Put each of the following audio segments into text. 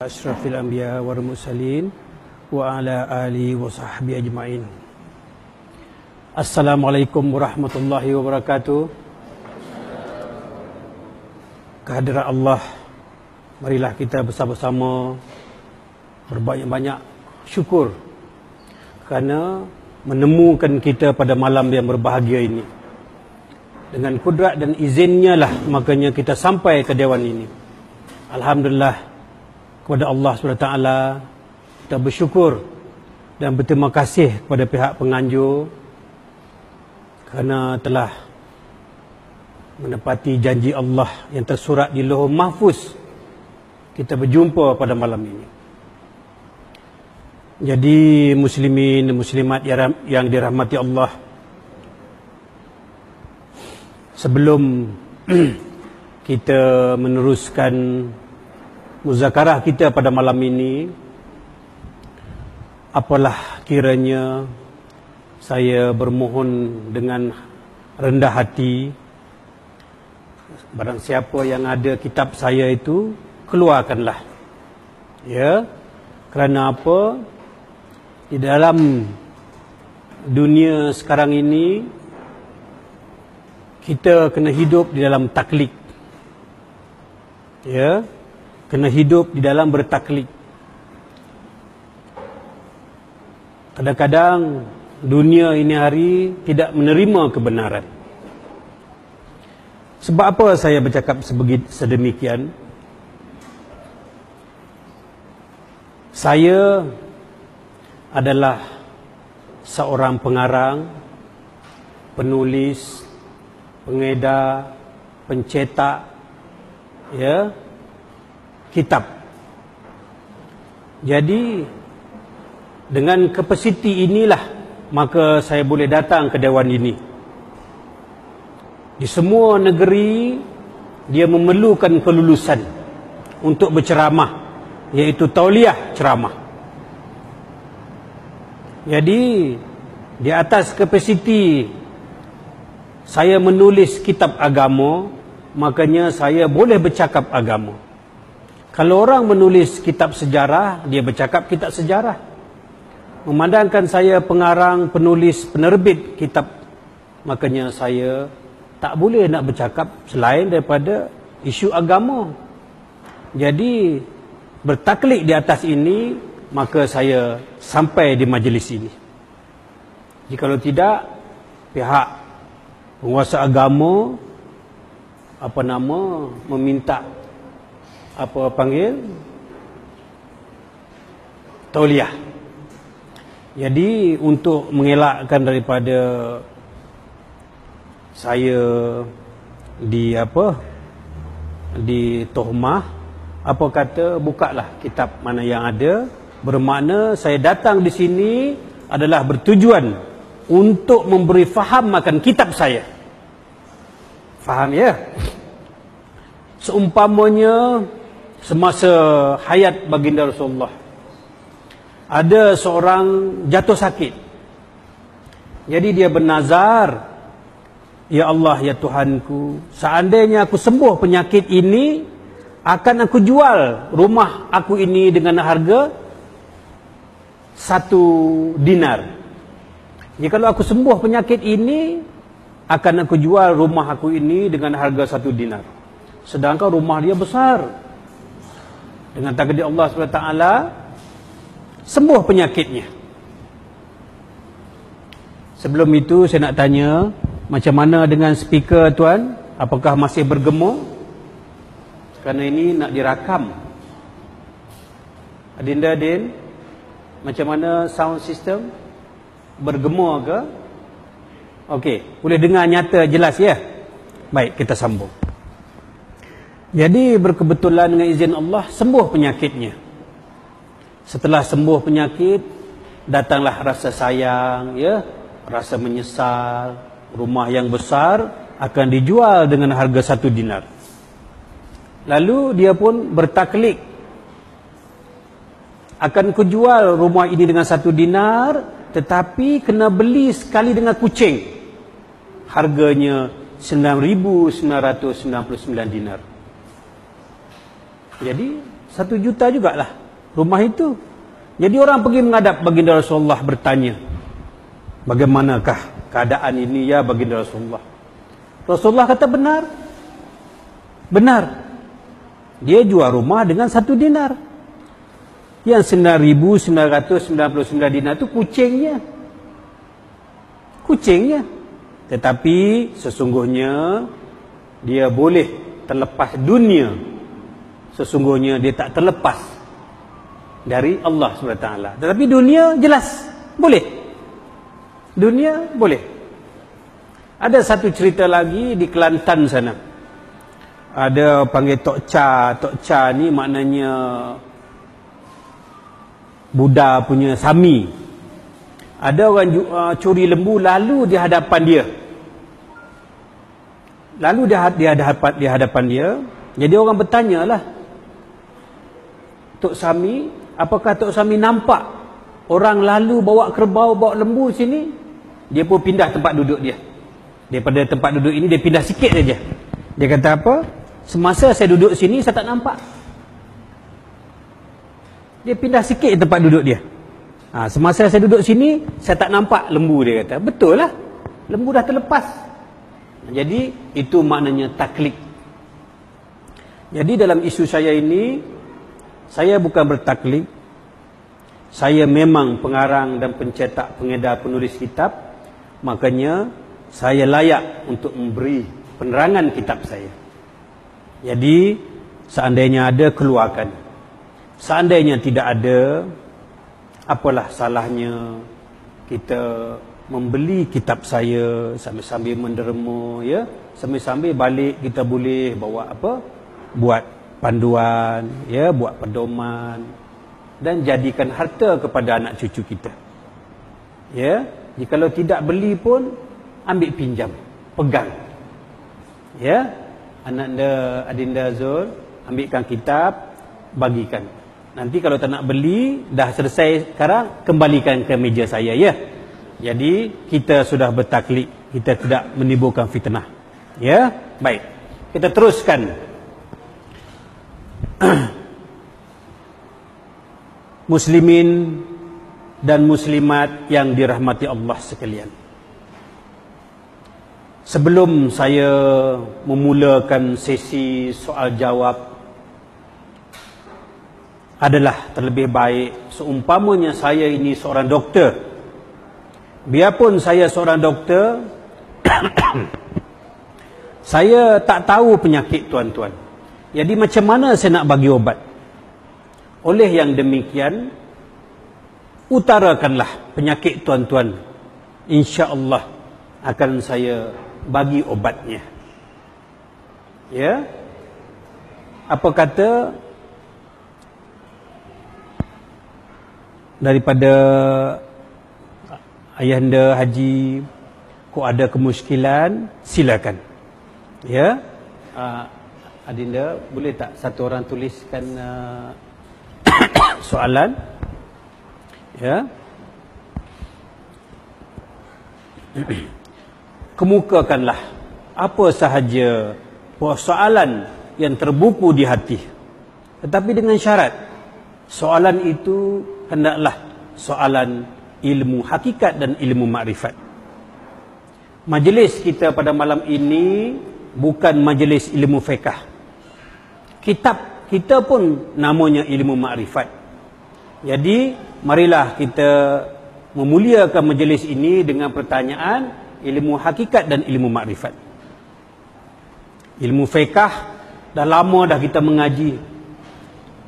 asyrafil anbiya wal mursalin wa ala ali wa sahbihi ajmain. Assalamualaikum warahmatullahi wabarakatuh. Kehadiran Allah marilah kita bersama-sama berbanyak-banyak syukur kerana menemukan kita pada malam yang berbahagia ini. Dengan kudrat dan izinnya lah makanya kita sampai ke dewan ini. Alhamdulillah kepada Allah SWT kita bersyukur dan berterima kasih kepada pihak penganjur kerana telah menepati janji Allah yang tersurat di Lohor Mahfuz. Kita berjumpa pada malam ini. Jadi muslimin dan muslimat yang dirahmati Allah sebelum kita meneruskan muzakarah kita pada malam ini apalah kiranya saya bermohon dengan rendah hati barang siapa yang ada kitab saya itu keluarkanlah. Ya kerana apa? Di dalam dunia sekarang ini kita kena hidup di dalam taklid. Ya kena hidup di dalam bertaklid. Kadang-kadang dunia ini hari tidak menerima kebenaran. Sebab apa saya bercakap sedemikian? Saya adalah seorang pengarang, penulis, pengedar, pencetak, ya, kitab. Jadi dengan kapasiti inilah maka saya boleh datang ke dewan ini. Di semua negeri dia memerlukan kelulusan untuk berceramah iaitu tauliah ceramah. Jadi di atas kapasiti saya menulis kitab agama makanya saya boleh bercakap agama. Kalau orang menulis kitab sejarah, dia bercakap kitab sejarah. Memandangkan saya pengarang, penulis, penerbit kitab, makanya saya tak boleh nak bercakap selain daripada isu agama. Jadi, bertaklik di atas ini, maka saya sampai di majlis ini. Jika tidak, pihak penguasa agama, apa nama, meminta apa panggil? Tauliah. Jadi untuk mengelakkan daripada saya di apa? Di tohmah apa kata bukalah kitab mana yang ada. Bermakna saya datang di sini adalah bertujuan untuk memberi faham makan kitab saya. Faham ya? Seumpamanya semasa hayat baginda Rasulullah ada seorang jatuh sakit. Jadi dia bernazar ya Allah ya Tuhanku seandainya aku sembuh penyakit ini akan aku jual rumah aku ini dengan harga satu dinar. Jika kalau aku sembuh penyakit ini akan aku jual rumah aku ini dengan harga satu dinar. Sedangkan rumah dia besar dengan takdir Allah SWT sembuh penyakitnya. Sebelum itu saya nak tanya macam mana dengan speaker tuan? Apakah masih bergema? Kerana ini nak dirakam. Adinda Adin macam mana sound system? Bergema ke? Okey, boleh dengar nyata jelas ya? Baik kita sambung jadi berkebetulan dengan izin Allah sembuh penyakitnya. Setelah sembuh penyakit, datanglah rasa sayang, ya, rasa menyesal. Rumah yang besar akan dijual dengan harga satu dinar. Lalu dia pun bertaklik. Akan kujual rumah ini dengan satu dinar, tetapi kena beli sekali dengan kucing. Harganya 9,999 dinar. Jadi Satu juta jugalah rumah itu. Jadi orang pergi menghadap baginda Rasulullah bertanya. Bagaimanakah keadaan ini ya baginda Rasulullah? Rasulullah kata benar. Benar. Dia jual rumah dengan satu dinar. Yang 9,999 dinar itu kucingnya. Kucingnya. Tetapi sesungguhnya dia boleh terlepas dunia. Sesungguhnya dia tak terlepas dari Allah SWT. Tetapi dunia jelas. Boleh. Dunia boleh. Ada satu cerita lagi di Kelantan sana. Ada panggil Tok Cha. Tok Cha ni maknanya Buddha punya sami. Ada orang uh, curi lembu lalu di hadapan dia. Lalu di, di hadapan di hadapan dia, jadi orang bertanya lah. Tok Sami, apakah Tok Sami nampak orang lalu bawa kerbau, bawa lembu sini? Dia pun pindah tempat duduk dia. Daripada tempat duduk ini dia pindah sikit saja. Dia kata apa? Semasa saya duduk sini saya tak nampak. Dia pindah sikit tempat duduk dia. Ha, semasa saya duduk sini, saya tak nampak lembu dia kata. Betul lah. Lembu dah terlepas. Jadi, itu maknanya taklik. Jadi, dalam isu saya ini, saya bukan bertaklik. Saya memang pengarang dan pencetak pengedar penulis kitab. Makanya, saya layak untuk memberi penerangan kitab saya. Jadi, seandainya ada, keluarkan. Seandainya tidak ada Apalah salahnya Kita membeli kitab saya Sambil-sambil menderma ya Sambil-sambil balik kita boleh bawa apa Buat panduan ya Buat pedoman Dan jadikan harta kepada anak cucu kita Ya Jikalau tidak beli pun Ambil pinjam Pegang Ya Anak anda Adinda Zul Ambilkan kitab Bagikan Nanti kalau tak nak beli, dah selesai sekarang, kembalikan ke meja saya, ya. Jadi, kita sudah bertaklid. Kita tidak menimbulkan fitnah. Ya, baik. Kita teruskan. Muslimin dan muslimat yang dirahmati Allah sekalian. Sebelum saya memulakan sesi soal jawab adalah terlebih baik seumpamanya saya ini seorang doktor biarpun saya seorang doktor saya tak tahu penyakit tuan-tuan jadi macam mana saya nak bagi obat oleh yang demikian utarakanlah penyakit tuan-tuan. insya-Allah akan saya bagi obatnya ya? Apa kata? Daripada ayahanda haji kau ada kemuskilan? Silakan. Ya? Uh, adinda boleh tak satu orang tuliskan uh, soalan ya kemukakanlah apa sahaja soalan yang terbuku di hati tetapi dengan syarat soalan itu hendaklah soalan ilmu hakikat dan ilmu makrifat. Majlis kita pada malam ini bukan majlis ilmu fiqh. Kitab kita pun namanya ilmu makrifat. Jadi, marilah kita memuliakan majlis ini dengan pertanyaan ilmu hakikat dan ilmu makrifat. Ilmu fiqh dah lama dah kita mengaji.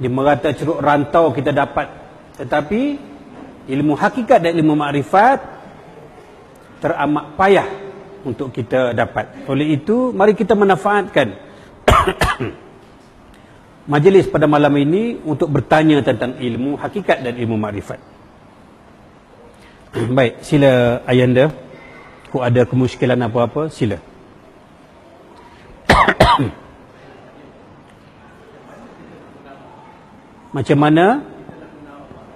Di merata ceruk rantau kita dapat tetapi ilmu hakikat dan ilmu makrifat teramat payah untuk kita dapat. Oleh itu, mari kita manfaatkan majlis pada malam ini untuk bertanya tentang ilmu hakikat dan ilmu makrifat. Baik, sila ayanda. Ku ada kemuskilan apa-apa, sila. Macam mana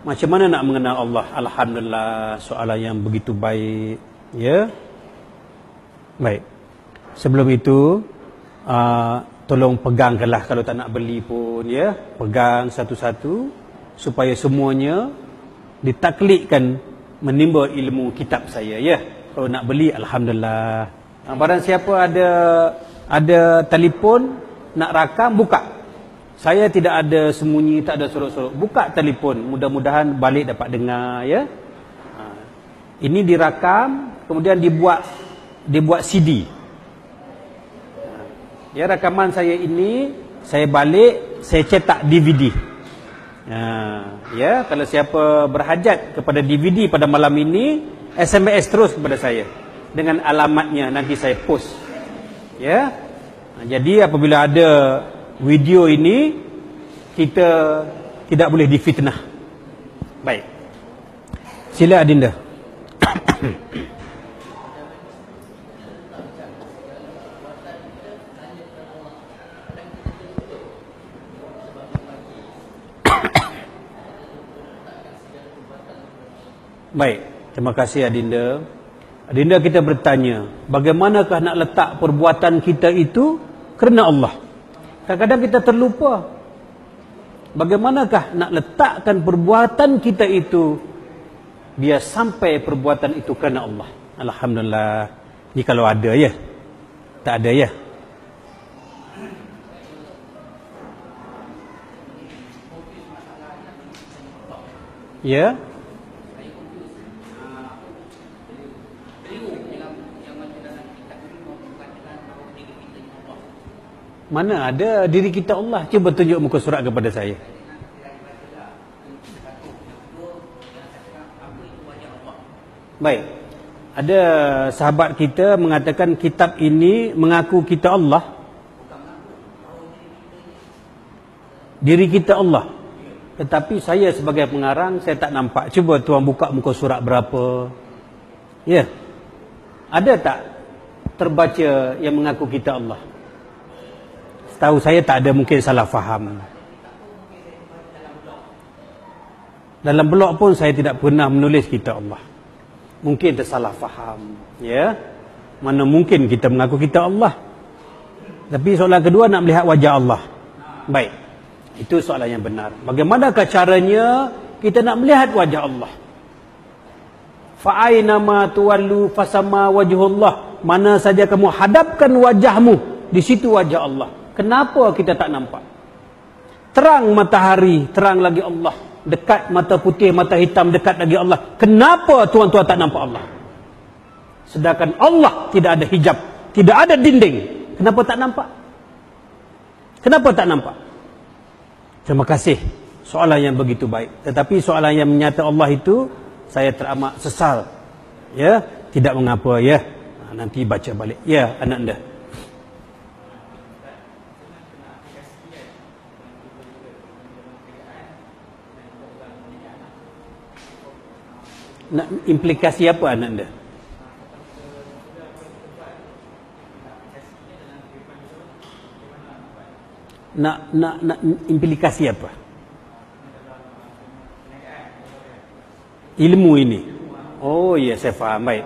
macam mana nak mengenal Allah? Alhamdulillah, soalan yang begitu baik. Ya. Baik. Sebelum itu, uh, tolong pegangkanlah kalau tak nak beli pun ya. Pegang satu-satu supaya semuanya ditaklikkan menimba ilmu kitab saya ya. Kalau nak beli alhamdulillah. Ha, barang siapa ada ada telefon nak rakam buka. Saya tidak ada sembunyi tak ada sorok-sorok. Buka telefon mudah-mudahan balik dapat dengar ya. Ha, ini dirakam kemudian dibuat dibuat CD Ya rakaman saya ini saya balik saya cetak DVD. Ya, ya kalau siapa berhajat kepada DVD pada malam ini SMS terus kepada saya dengan alamatnya nanti saya post. Ya. Jadi apabila ada video ini kita tidak boleh difitnah. Baik. Sila Adinda. Baik, terima kasih Adinda. Adinda kita bertanya, bagaimanakah nak letak perbuatan kita itu kerana Allah? Kadang-kadang kita terlupa. Bagaimanakah nak letakkan perbuatan kita itu biar sampai perbuatan itu kerana Allah? Alhamdulillah. Ini kalau ada ya. Tak ada ya. Ya. Mana ada diri kita Allah? Cuba tunjuk muka surat kepada saya. Baik. Ada sahabat kita mengatakan kitab ini mengaku kita Allah. Diri kita Allah. Tetapi saya sebagai pengarang saya tak nampak. Cuba tuan buka muka surat berapa. Ya. Ada tak terbaca yang mengaku kita Allah? Tahu saya tak ada mungkin salah faham. Dalam blog pun saya tidak pernah menulis kita Allah. Mungkin tersalah faham. Ya. Mana mungkin kita mengaku kita Allah. Tapi soalan kedua nak melihat wajah Allah. Baik. Itu soalan yang benar. Bagaimanakah caranya kita nak melihat wajah Allah? Fa'aina ma tuwallu fasama wajhullah. Mana saja kamu hadapkan wajahmu, di situ wajah Allah. Kenapa kita tak nampak? Terang matahari, terang lagi Allah. Dekat mata putih, mata hitam, dekat lagi Allah. Kenapa tuan-tuan tak nampak Allah? Sedangkan Allah tidak ada hijab, tidak ada dinding. Kenapa tak nampak? Kenapa tak nampak? Terima kasih. Soalan yang begitu baik. Tetapi soalan yang menyata Allah itu, saya teramat sesal. Ya, tidak mengapa ya. Nanti baca balik. Ya, anak anda. Nak implikasi apa anak anda? Nak nak nak implikasi apa? Ilmu ini. Oh ya saya faham baik.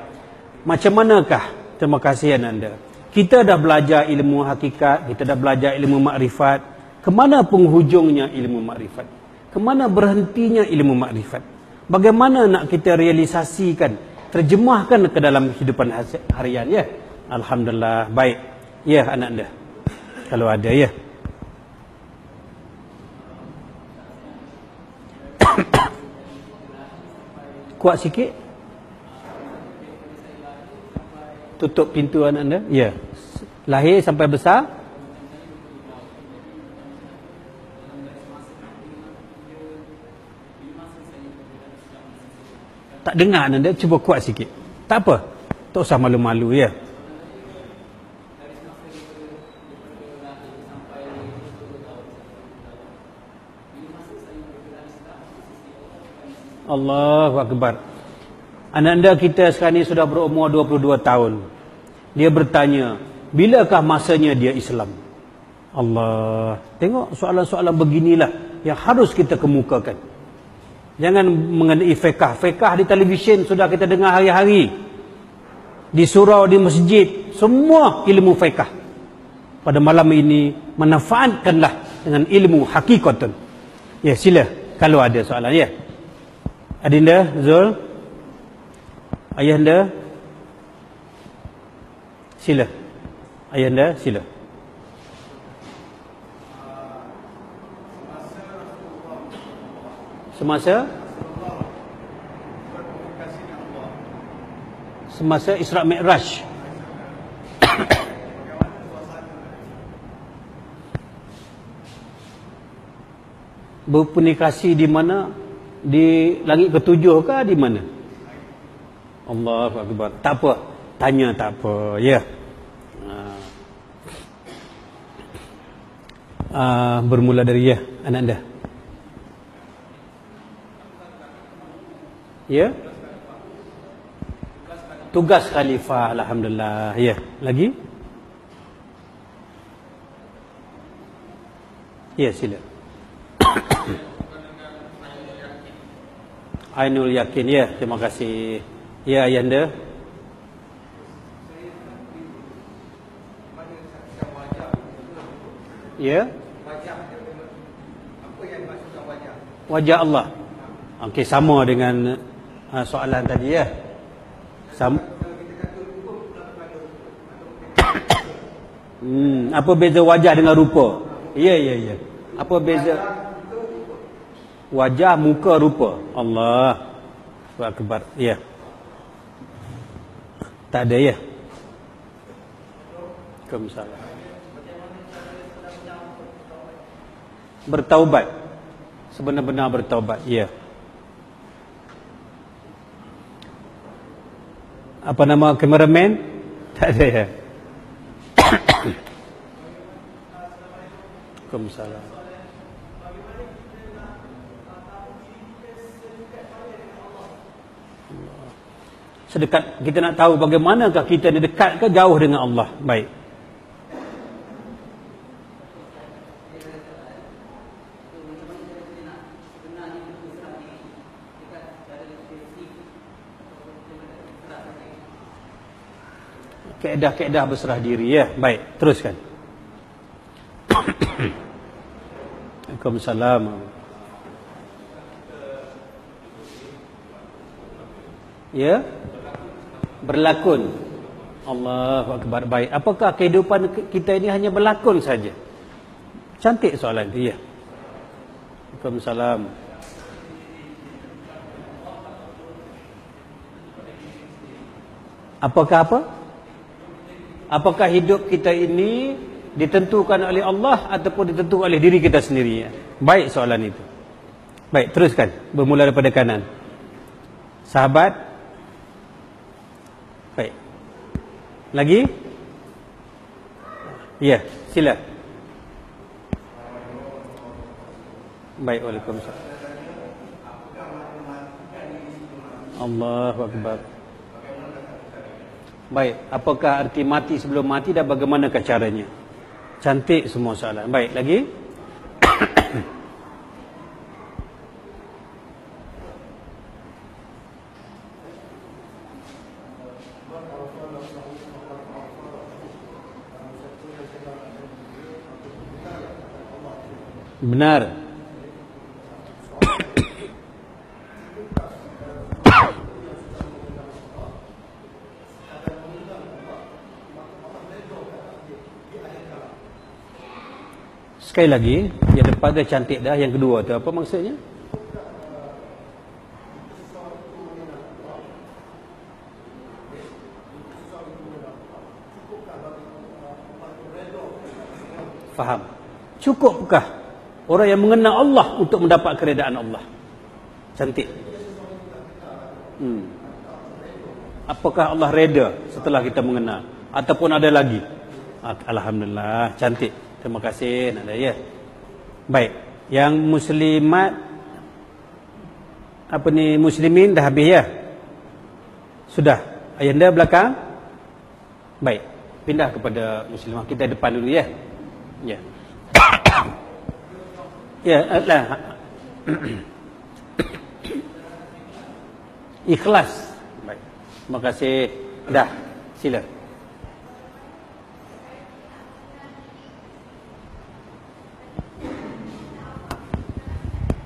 Macam manakah? Terima kasih anda. Kita dah belajar ilmu hakikat, kita dah belajar ilmu makrifat. Kemana penghujungnya ilmu makrifat? Kemana berhentinya ilmu makrifat? Bagaimana nak kita realisasikan terjemahkan ke dalam kehidupan harian ya? Alhamdulillah. Baik. Ya anak anda. Kalau ada ya. Kuat sikit. Tutup pintu anak anda. Ya. Lahir sampai besar tak dengar anda cuba kuat sikit. Tak apa. Tak usah malu-malu ya. Allahu Akbar. Anak-anak kita sekarang ini sudah berumur 22 tahun. Dia bertanya Bilakah masanya dia Islam? Allah. Tengok soalan-soalan beginilah Yang harus kita kemukakan Jangan mengenai fekah. Fekah di televisyen sudah kita dengar hari-hari. Di surau, di masjid. Semua ilmu fekah. pada malam ini manfaatkanlah dengan ilmu hakikatan. Ya, sila kalau ada soalan ya. Adinda Zul Ayahanda Sila Ayahanda sila Semasa? Semasa Isra' Mi'raj. Berpunikasi di mana? Di langit ketujuh ke di mana? Allah akbar. Tak apa. Tanya tak apa ya. Uh, uh, bermula dari ya anak anda ya? Tugas khalifah alhamdulillah. Ya lagi? Ya sila. Ainul Yakin. Ya terima kasih. Ya ayanda. Ya? Wajah Allah. Okey sama dengan uh, soalan tadi ya. Sama hmm apa beza wajah dengan rupa? Ya ya ya. Apa beza wajah muka rupa. Allah. Akbar. Ya. Tak ada ya. Waalaikumsalam bertaubat. Sebenar-benar bertaubat ya apa nama kameraman tak ada ya. Waalaikumsalam. Sedekat kita nak tahu bagaimanakah kita ni dekat ke jauh dengan Allah? Baik keedah-keedah berserah diri ya. Baik teruskan. Waalaikumsalam. Ya? Berlakon. Allahu akbar. Baik apakah kehidupan kita ini hanya berlakon saja? Cantik soalan itu ya. Waalaikumsalam. Apakah apa apakah hidup kita ini ditentukan oleh Allah ataupun ditentukan oleh diri kita sendiri baik soalan itu baik teruskan bermula daripada kanan sahabat Lagi? Ya, sila. Baik, Waalaikumsalam. Allahu Akbar. Baik, apakah arti mati sebelum mati dan bagaimanakah caranya? Cantik semua soalan. Baik, lagi? Benar. Sekali lagi, yang depan dia cantik dah, yang kedua tu apa maksudnya? Faham. Cukupkah Orang yang mengenal Allah untuk mendapat keredaan Allah. Cantik. Hmm. Apakah Allah reda setelah kita mengenal? Ataupun ada lagi? Alhamdulillah. Cantik. Terima kasih. Nada, ya. Baik. Yang muslimat. Apa ni muslimin dah habis ya? Sudah. Ayanda belakang? Baik. Pindah kepada muslimah. Kita depan dulu ya. Ya. Ya, lah. Ikhlas. Baik. Terima kasih. Dah. Sila.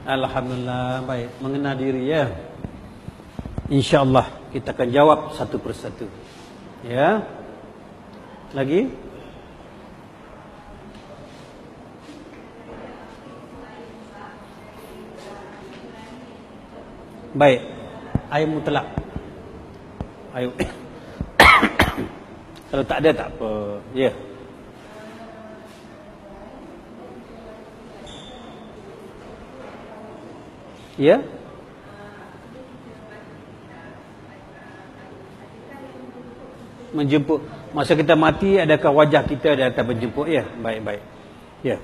Alhamdulillah baik mengenal diri ya. Insya-Allah kita akan jawab satu persatu. Ya. Lagi? Baik. Air mutlak. Air. Kalau tak ada tak apa. Ya. Yeah. Ya. Menjemput masa kita mati adakah wajah kita datang menjemput ya? Baik baik. Ya.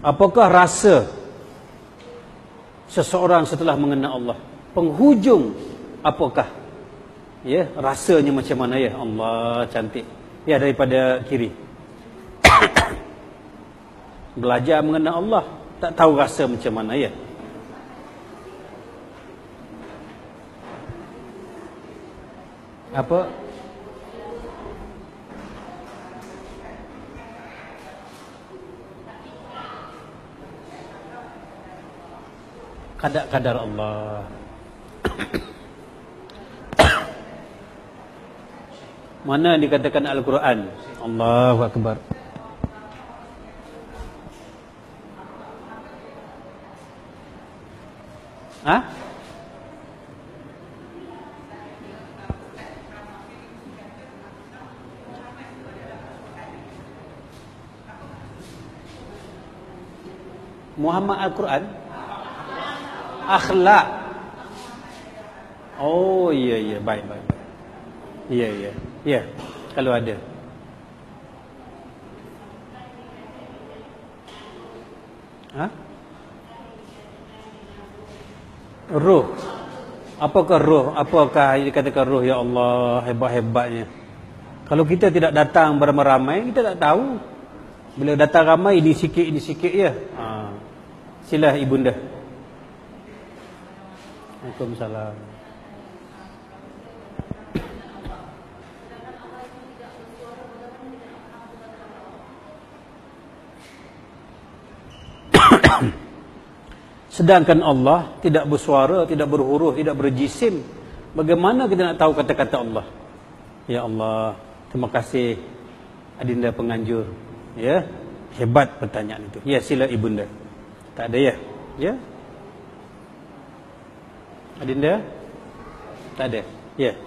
Apakah rasa seseorang setelah mengenal Allah? Penghujung apakah? Ya, rasanya macam mana ya? Allah cantik. Ya daripada kiri belajar mengenal Allah tak tahu rasa macam mana ya. Apa? Kadar-kadar Allah. Mana dikatakan Al-Quran? Allahu Akbar Ha? Muhammad Al-Quran? Akhlak. Oh iya iya baik baik Iya iya Iya kalau ada. Ha? Ruh. Apakah ruh? Apakah dikatakan ruh ya Allah hebat-hebatnya? Kalau kita tidak datang beramai-ramai, kita tak tahu. Bila datang ramai, ini sikit, ini sikit ya. Ha. Sila ibunda. Waalaikumsalam. Sedangkan Allah tidak bersuara, tidak berhuruf, tidak berjisim. Bagaimana kita nak tahu kata-kata Allah? Ya Allah, terima kasih adinda penganjur. Ya, hebat pertanyaan itu. Ya, sila ibunda. Tak ada ya? Ya. Adinda? Tak ada. Ya.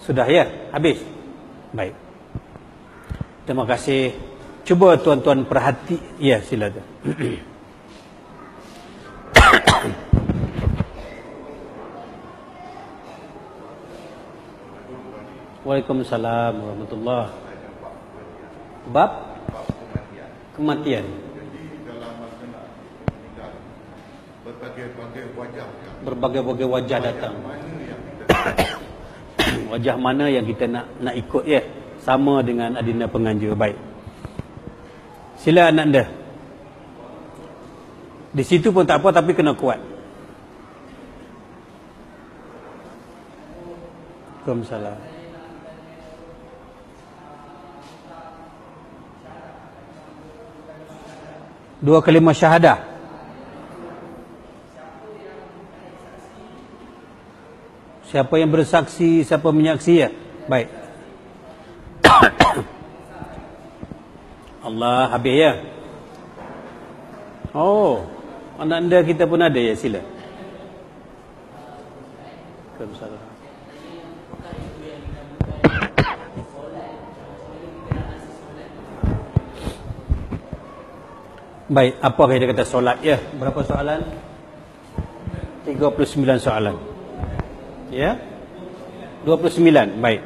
Sudah ya? Habis. Baik. Terima kasih. Cuba tuan-tuan perhati. Ya, silakan. Waalaikumsalam warahmatullahi Bab kematian. Berbagai-bagai wajah datang. wajah mana yang kita nak nak ikut ya? Sama dengan adina penganjur baik. Sila anak anda. Di situ pun tak apa tapi kena kuat. Waalaikumsalam. Dua kalimah syahadah. Siapa yang bersaksi siapa menyaksi ya? Baik. Allah habis ya? Oh anak anda kita pun ada ya? Sila. Assalamualaikum Baik, apa kita kata solat ya? Berapa soalan? 39 soalan. Ya? 29, baik.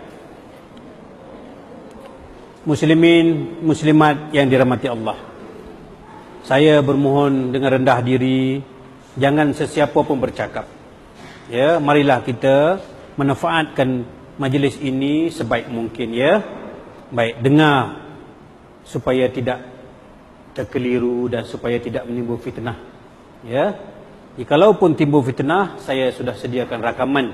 Muslimin, muslimat yang dirahmati Allah. Saya bermohon dengan rendah diri, jangan sesiapa pun bercakap. Ya, marilah kita manfaatkan majlis ini sebaik mungkin ya. Baik, dengar supaya tidak terkeliru dan supaya tidak menimbul fitnah. Ya. Jikalau pun timbul fitnah, saya sudah sediakan rakaman.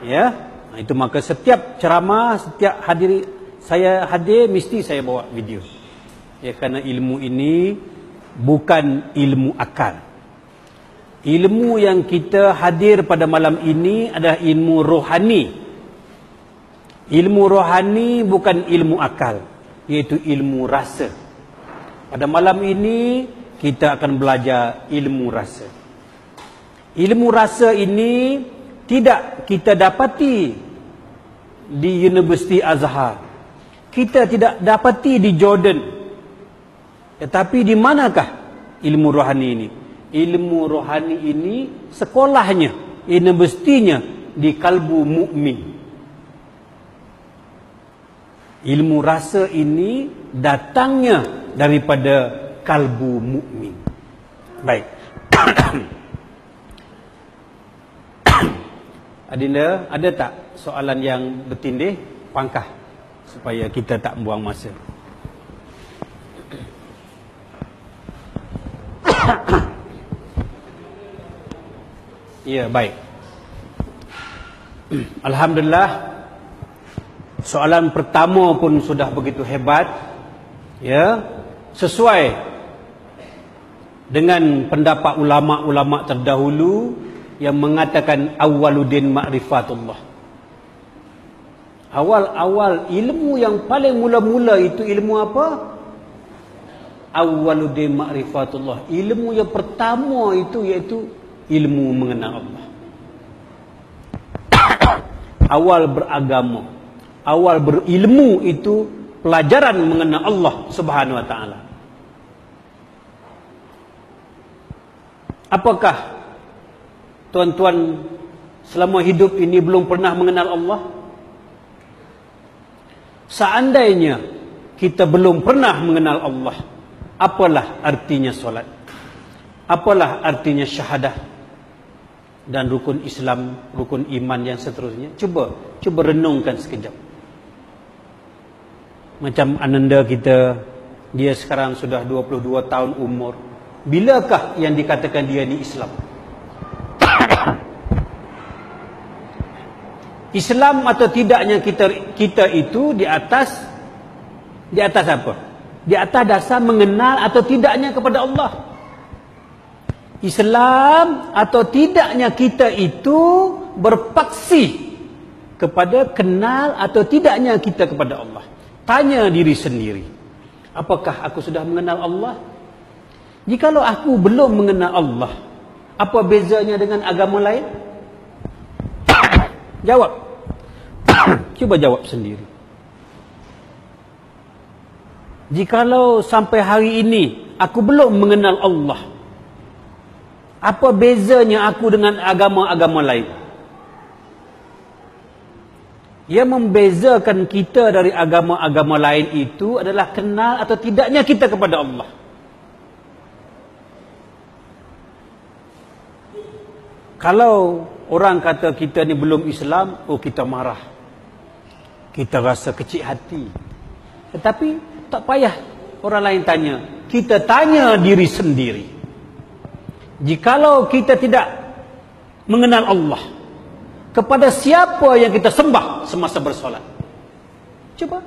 Ya. Nah, itu maka setiap ceramah, setiap hadir saya hadir mesti saya bawa video. Ya kerana ilmu ini bukan ilmu akal. Ilmu yang kita hadir pada malam ini adalah ilmu rohani. Ilmu rohani bukan ilmu akal, iaitu ilmu rasa. Pada malam ini kita akan belajar ilmu rasa. Ilmu rasa ini tidak kita dapati di Universiti Azhar. Kita tidak dapati di Jordan. Tetapi di manakah ilmu rohani ini? Ilmu rohani ini sekolahnya, universitinya di kalbu mukmin. Ilmu rasa ini datangnya daripada kalbu mukmin. Baik. Adinda, ada tak soalan yang bertindih? Pangkah supaya kita tak buang masa. Ya, baik. Alhamdulillah. Soalan pertama pun sudah begitu hebat. Ya, sesuai dengan pendapat ulama-ulama terdahulu yang mengatakan awwaluddin ma'rifatullah. Awal-awal ilmu yang paling mula-mula itu ilmu apa? Awwaluddin ma'rifatullah. Ilmu yang pertama itu iaitu ilmu mengenal Allah. awal beragama, awal berilmu itu pelajaran mengenal Allah Subhanahu wa taala. Apakah tuan-tuan selama hidup ini belum pernah mengenal Allah? Seandainya kita belum pernah mengenal Allah, apalah artinya solat? Apalah artinya syahadah? Dan rukun Islam, rukun iman yang seterusnya. Cuba, cuba renungkan sekejap. Macam ananda kita, dia sekarang sudah 22 tahun umur. Bilakah yang dikatakan dia ni Islam? Islam atau tidaknya kita kita itu di atas di atas apa? Di atas dasar mengenal atau tidaknya kepada Allah. Islam atau tidaknya kita itu berpaksi kepada kenal atau tidaknya kita kepada Allah. Tanya diri sendiri. Apakah aku sudah mengenal Allah? Jikalau aku belum mengenal Allah, apa bezanya dengan agama lain? Jawab. Cuba jawab sendiri. Jikalau sampai hari ini aku belum mengenal Allah, apa bezanya aku dengan agama-agama lain? Yang membezakan kita dari agama-agama lain itu adalah kenal atau tidaknya kita kepada Allah. Kalau orang kata kita ni belum Islam, oh kita marah. Kita rasa kecil hati. Tetapi tak payah orang lain tanya. Kita tanya diri sendiri. Jikalau kita tidak mengenal Allah, kepada siapa yang kita sembah semasa bersolat? Cuba.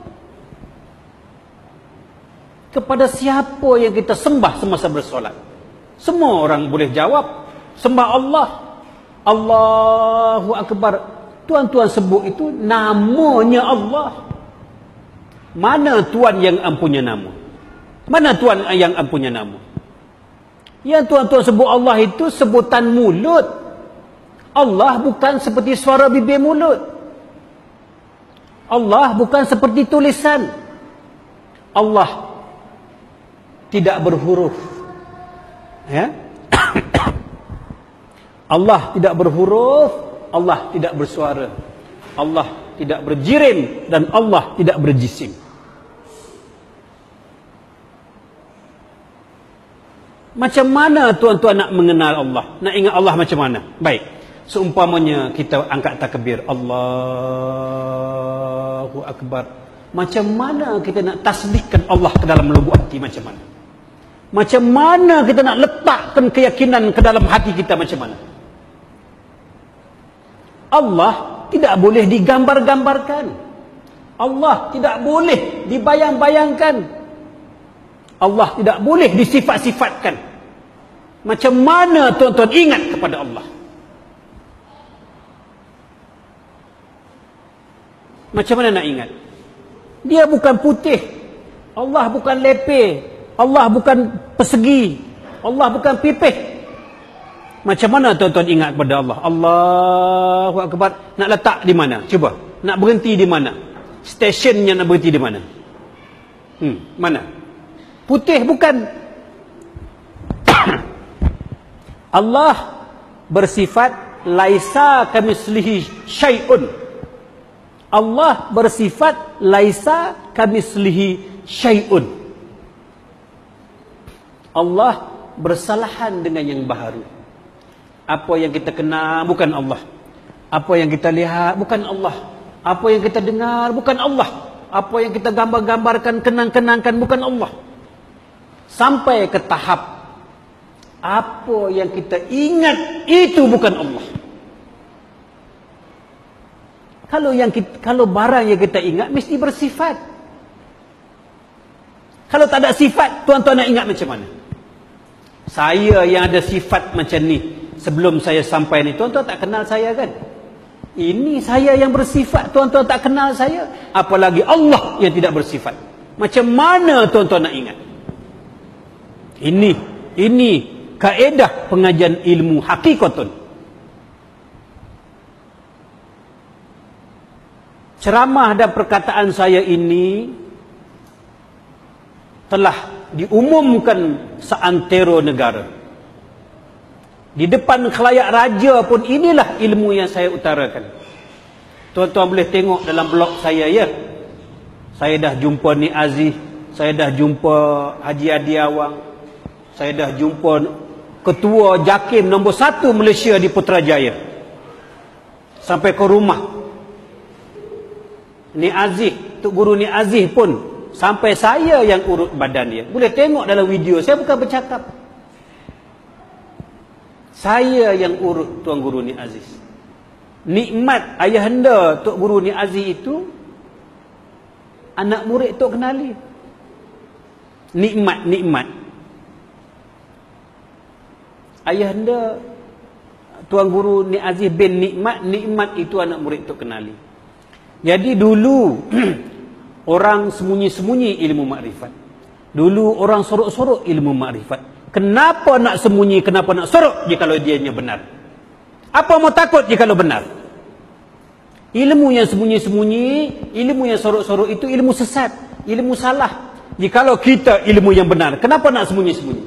Kepada siapa yang kita sembah semasa bersolat? Semua orang boleh jawab, sembah Allah. Allahu Akbar. Tuan-tuan sebut itu namanya Allah. Mana tuan yang ampunya nama? Mana tuan yang ampunya nama? Yang tuan-tuan sebut Allah itu sebutan mulut. Allah bukan seperti suara bibir mulut. Allah bukan seperti tulisan. Allah tidak berhuruf. Ya? Allah tidak berhuruf, Allah tidak bersuara. Allah tidak berjirim dan Allah tidak berjisim. Macam mana tuan-tuan nak mengenal Allah? Nak ingat Allah macam mana? Baik. Seumpamanya kita angkat takbir Allahu Akbar. Macam mana kita nak tasbihkan Allah ke dalam lubuk hati macam mana? Macam mana kita nak letakkan keyakinan ke dalam hati kita macam mana? Allah tidak boleh digambar-gambarkan. Allah tidak boleh dibayang-bayangkan. Allah tidak boleh disifat-sifatkan. Macam mana tuan-tuan ingat kepada Allah? Macam mana nak ingat? Dia bukan putih. Allah bukan lepeh. Allah bukan persegi. Allah bukan pipih. Macam mana tuan-tuan ingat kepada Allah? Allahu Akbar. Nak letak di mana? Cuba. Nak berhenti di mana? Stationnya nak berhenti di mana? Hmm, mana? Putih bukan. Allah bersifat laisa kamislihi syai'un. Allah bersifat laisa kamislihi syai'un. Allah bersalahan dengan yang baharu. Apa yang kita kenal bukan Allah. Apa yang kita lihat bukan Allah. Apa yang kita dengar bukan Allah. Apa yang kita gambar-gambarkan, kenang-kenangkan bukan Allah. Sampai ke tahap apa yang kita ingat itu bukan Allah. Kalau yang kita, kalau barang yang kita ingat mesti bersifat. Kalau tak ada sifat, tuan-tuan nak ingat macam mana? Saya yang ada sifat macam ni, sebelum saya sampai ni, tuan-tuan tak kenal saya kan? Ini saya yang bersifat, tuan-tuan tak kenal saya. Apalagi Allah yang tidak bersifat. Macam mana tuan-tuan nak ingat? Ini, ini kaedah pengajian ilmu hakikatun. ceramah dan perkataan saya ini telah diumumkan seantero negara. Di depan khalayak raja pun inilah ilmu yang saya utarakan. Tuan-tuan boleh tengok dalam blog saya ya. Saya dah jumpa Ni Aziz, saya dah jumpa Haji Adi Awang, saya dah jumpa Ketua Jakim nombor satu Malaysia di Putrajaya. Sampai ke rumah Ni Aziz, Tok Guru Ni Aziz pun sampai saya yang urut badan dia. Boleh tengok dalam video, saya bukan bercakap. Saya yang urut Tuan Guru Ni Aziz. Nikmat ayahanda Tok Guru Ni Aziz itu anak murid Tok kenali. Nikmat, nikmat. Ayahanda Tuan Guru Ni Aziz bin Nikmat, nikmat itu anak murid Tok kenali. Jadi dulu orang sembunyi-sembunyi ilmu makrifat. Dulu orang sorok-sorok ilmu makrifat. Kenapa nak sembunyi, kenapa nak sorok jika dia benar? Apa mau takut jika benar? Ilmu yang sembunyi-sembunyi, ilmu yang sorok-sorok itu ilmu sesat, ilmu salah. Jikalau kita ilmu yang benar, kenapa nak sembunyi-sembunyi?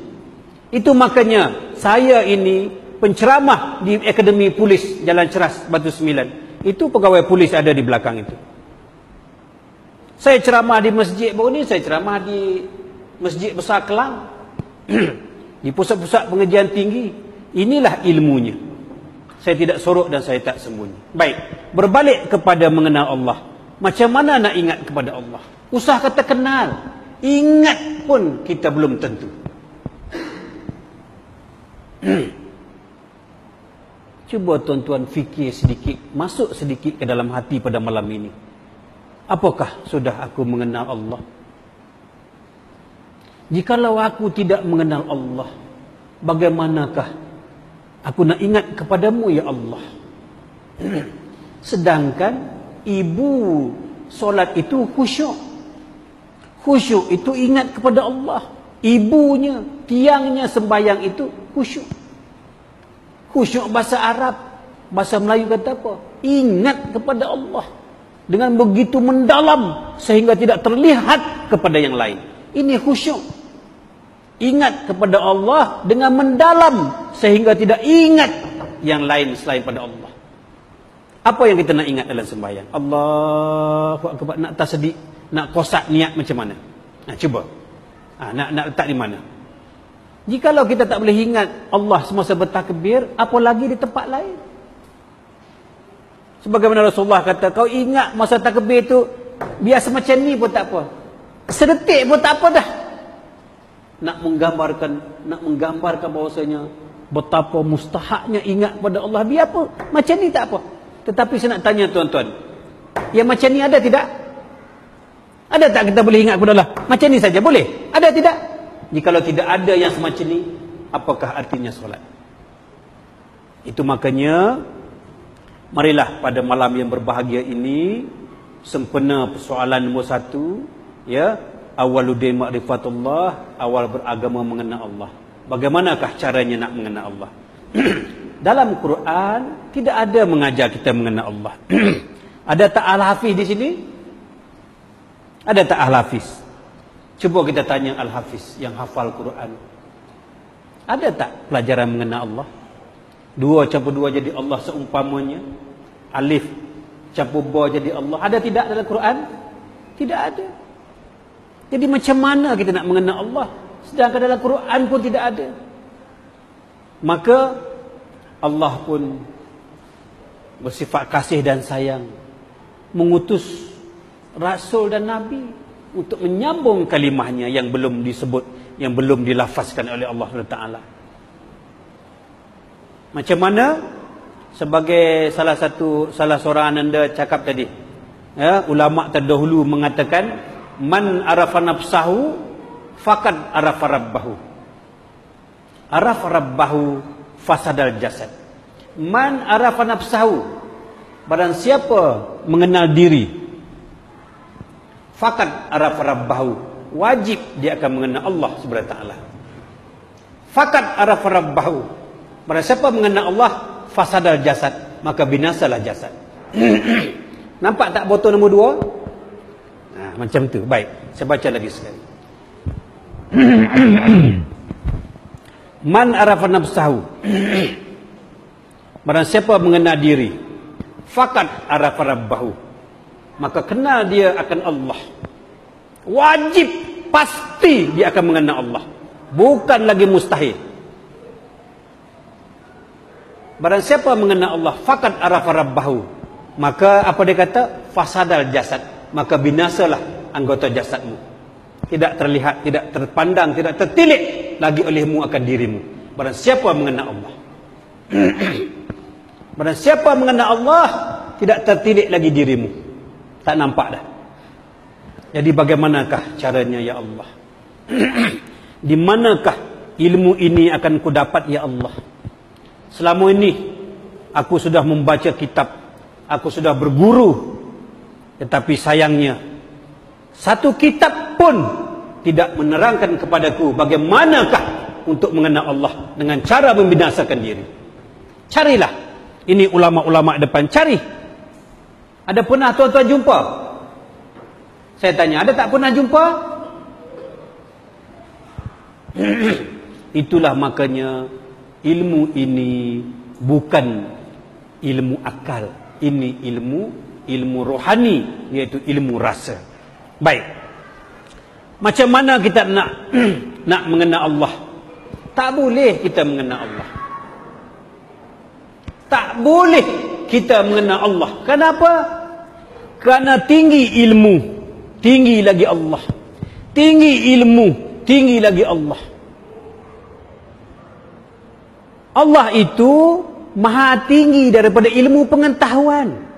Itu makanya saya ini penceramah di Akademi Polis Jalan Ceras Batu Sembilan. Itu pegawai polis ada di belakang itu. Saya ceramah di masjid baru ni, saya ceramah di Masjid Besar Kelang. di pusat-pusat pengajian tinggi. Inilah ilmunya. Saya tidak sorok dan saya tak sembunyi. Baik, berbalik kepada mengenal Allah. Macam mana nak ingat kepada Allah? Usah kata kenal. Ingat pun kita belum tentu. Cuba tuan-tuan fikir sedikit, masuk sedikit ke dalam hati pada malam ini. Apakah sudah aku mengenal Allah? Jikalau aku tidak mengenal Allah, bagaimanakah aku nak ingat kepadamu ya Allah? Sedangkan ibu solat itu khusyuk. Khusyuk itu ingat kepada Allah. Ibunya, tiangnya sembayang itu khusyuk. Khusyuk bahasa Arab, bahasa Melayu kata apa? Ingat kepada Allah dengan begitu mendalam sehingga tidak terlihat kepada yang lain. Ini khusyuk. Ingat kepada Allah dengan mendalam sehingga tidak ingat yang lain selain pada Allah. Apa yang kita nak ingat dalam sembahyang? Allahu akbar nak tasdik, nak kosak niat macam mana? Nah, cuba. Ha, nak nak letak di mana? Jikalau kita tak boleh ingat Allah semasa bertakbir, apa lagi di tempat lain? Sebagaimana Rasulullah kata, kau ingat masa takbir itu biasa macam ni pun tak apa. Sedetik pun tak apa dah. Nak menggambarkan, nak menggambarkan bahawasanya betapa mustahaknya ingat pada Allah. Biar apa? Macam ni tak apa. Tetapi saya nak tanya tuan-tuan. Yang macam ni ada tidak? Ada tak kita boleh ingat kepada Allah? Macam ni saja boleh? Ada tidak? Jikalau tidak ada yang semacam ini, apakah artinya solat? Itu makanya, marilah pada malam yang berbahagia ini, sempena persoalan nombor satu, ya, awaludin ma'rifatullah, awal beragama mengenal Allah. Bagaimanakah caranya nak mengenal Allah? Dalam Quran, tidak ada mengajar kita mengenal Allah. ada tak al-hafiz di sini? Ada tak al-hafiz? Cuba kita tanya Al-Hafiz yang hafal Quran. Ada tak pelajaran mengenal Allah? Dua campur dua jadi Allah seumpamanya. Alif campur ba jadi Allah. Ada tidak dalam Quran? Tidak ada. Jadi macam mana kita nak mengenal Allah? Sedangkan dalam Quran pun tidak ada. Maka Allah pun bersifat kasih dan sayang. Mengutus Rasul dan Nabi untuk menyambung kalimahnya yang belum disebut, yang belum dilafazkan oleh Allah Taala. Macam mana sebagai salah satu salah seorang anda cakap tadi, ya, ulama terdahulu mengatakan man arafa nafsahu faqad arafa rabbahu. Arafa rabbahu fasadal jasad. Man arafa nafsahu barang siapa mengenal diri fakat araf rabbahu wajib dia akan mengenal Allah subhanahu taala fakat araf rabbahu pada siapa mengenal Allah fasadal jasad maka binasalah jasad nampak tak botol nombor dua macam tu. Baik. Saya baca lagi sekali. Man arafa nafsahu. Barang siapa mengenal diri Fakat arafa rabbahu. Maka kenal dia akan Allah. Wajib pasti dia akan mengenal Allah. Bukan lagi mustahil. Barang siapa mengenal Allah fakat arafa rabbahu maka apa dia kata? Fasadal jasad maka binasalah anggota jasadmu tidak terlihat tidak terpandang tidak tertilik lagi olehmu akan dirimu barang siapa mengenal Allah barang siapa mengenal Allah tidak tertilik lagi dirimu tak nampak dah. Jadi bagaimanakah caranya ya Allah? Di manakah ilmu ini akan ku dapat ya Allah? Selama ini aku sudah membaca kitab, aku sudah berguru. Tetapi sayangnya satu kitab pun tidak menerangkan kepadaku bagaimanakah untuk mengenal Allah dengan cara membinasakan diri. Carilah. Ini ulama-ulama depan cari ada pernah tuan-tuan jumpa? Saya tanya, ada tak pernah jumpa? Itulah makanya ilmu ini bukan ilmu akal. Ini ilmu ilmu rohani iaitu ilmu rasa. Baik. Macam mana kita nak nak mengenal Allah? Tak boleh kita mengenal Allah. Tak boleh kita mengenal Allah. Kenapa? Kerana tinggi ilmu, tinggi lagi Allah. Tinggi ilmu, tinggi lagi Allah. Allah itu maha tinggi daripada ilmu pengetahuan.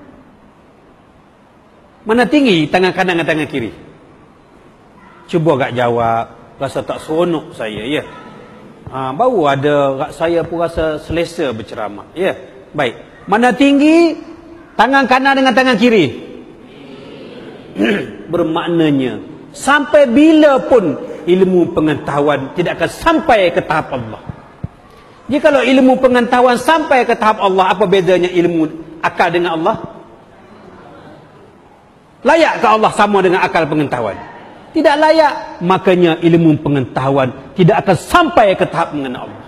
Mana tinggi tangan kanan dan tangan kiri? Cuba gak jawab. Rasa tak seronok saya, ya. Ha, baru ada saya pun rasa selesa berceramah, ya. Baik. Mana tinggi tangan kanan dengan tangan kiri? Bermaknanya sampai bila pun ilmu pengetahuan tidak akan sampai ke tahap Allah. Jika kalau ilmu pengetahuan sampai ke tahap Allah, apa bedanya ilmu akal dengan Allah? Layak ke Allah sama dengan akal pengetahuan? Tidak layak. Makanya ilmu pengetahuan tidak akan sampai ke tahap mengenal Allah.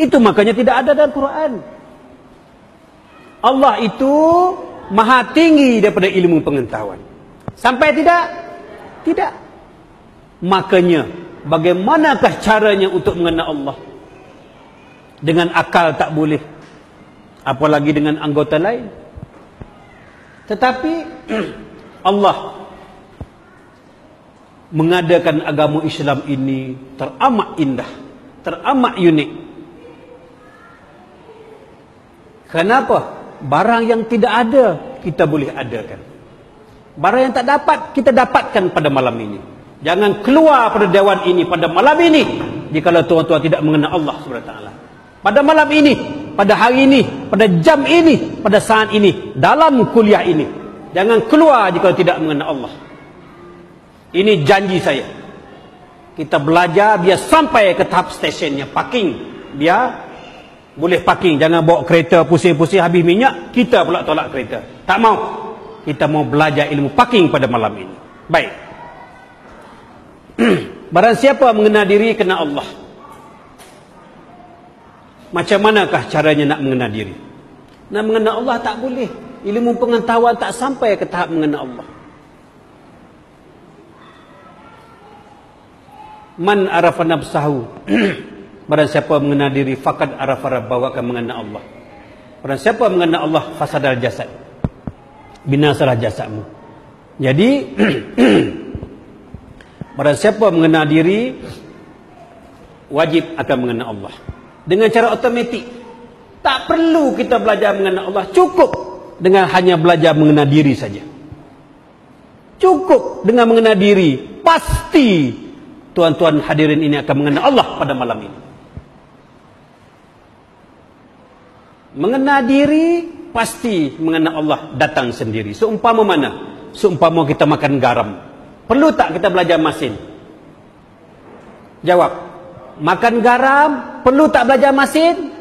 Itu makanya tidak ada dalam Quran. Allah itu maha tinggi daripada ilmu pengetahuan. Sampai tidak? Tidak. Makanya, bagaimanakah caranya untuk mengenal Allah? Dengan akal tak boleh. Apalagi dengan anggota lain. Tetapi, Allah mengadakan agama Islam ini teramat indah. Teramat unik. Kenapa? barang yang tidak ada kita boleh adakan barang yang tak dapat kita dapatkan pada malam ini Jangan keluar pada dewan ini pada malam ini jika tuan-tuan tidak mengenal Allah SWT. Pada malam ini, pada hari ini, pada jam ini, pada saat ini, dalam kuliah ini. Jangan keluar jika tidak mengenal Allah. Ini janji saya. Kita belajar biar sampai ke tahap stesen parking. Biar boleh parking. Jangan bawa kereta pusing-pusing habis minyak. Kita pula tolak kereta. Tak mau. Kita mau belajar ilmu parking pada malam ini. Baik. Barang siapa mengenal diri kena Allah. Macam manakah caranya nak mengenal diri? Nak mengenal Allah tak boleh. Ilmu pengetahuan tak sampai ke tahap mengenal Allah. Man arafa nafsahu. Barang siapa mengenal diri faqad arafa rabbahu akan mengenal Allah. Barang siapa mengenal Allah fasadal jasad. Binasalah jasadmu. Jadi Barang siapa mengenal diri wajib akan mengenal Allah. Dengan cara otomatik. Tak perlu kita belajar mengenal Allah. Cukup dengan hanya belajar mengenal diri saja. Cukup dengan mengenal diri. Pasti tuan-tuan hadirin ini akan mengenal Allah pada malam ini. Mengenal diri pasti mengenal Allah datang sendiri. Seumpama mana? Seumpama kita makan garam. Perlu tak kita belajar masin? Jawab. Makan garam, perlu tak belajar masin?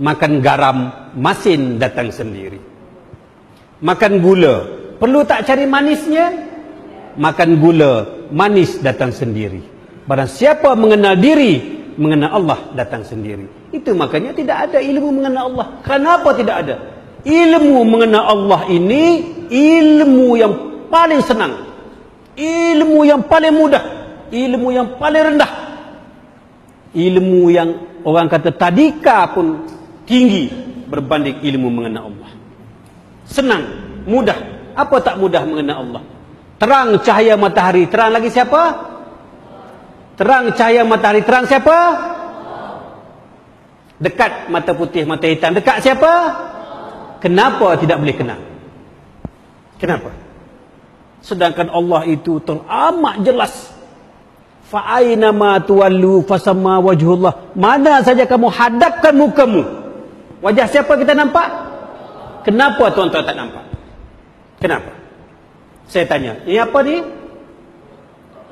Makan garam, masin datang sendiri. Makan gula, perlu tak cari manisnya? Makan gula, manis datang sendiri. Barang siapa mengenal diri, mengenal Allah datang sendiri. Itu makanya tidak ada ilmu mengenal Allah. Kenapa tidak ada? Ilmu mengenal Allah ini ilmu yang paling senang ilmu yang paling mudah ilmu yang paling rendah ilmu yang orang kata tadika pun tinggi berbanding ilmu mengenal Allah. Senang mudah. Apa tak mudah mengenal Allah? Terang cahaya matahari. Terang lagi siapa? Terang cahaya matahari. Terang siapa? Dekat mata putih mata hitam. Dekat siapa? Kenapa tidak boleh kenal? Kenapa? Sedangkan Allah itu teramat jelas. Fa aina ma tuwallu fasamma wajhullah. Mana saja kamu hadapkan mukamu. Wajah siapa kita nampak? Kenapa tuan-tuan tak nampak? Kenapa? Saya tanya, ini apa ni?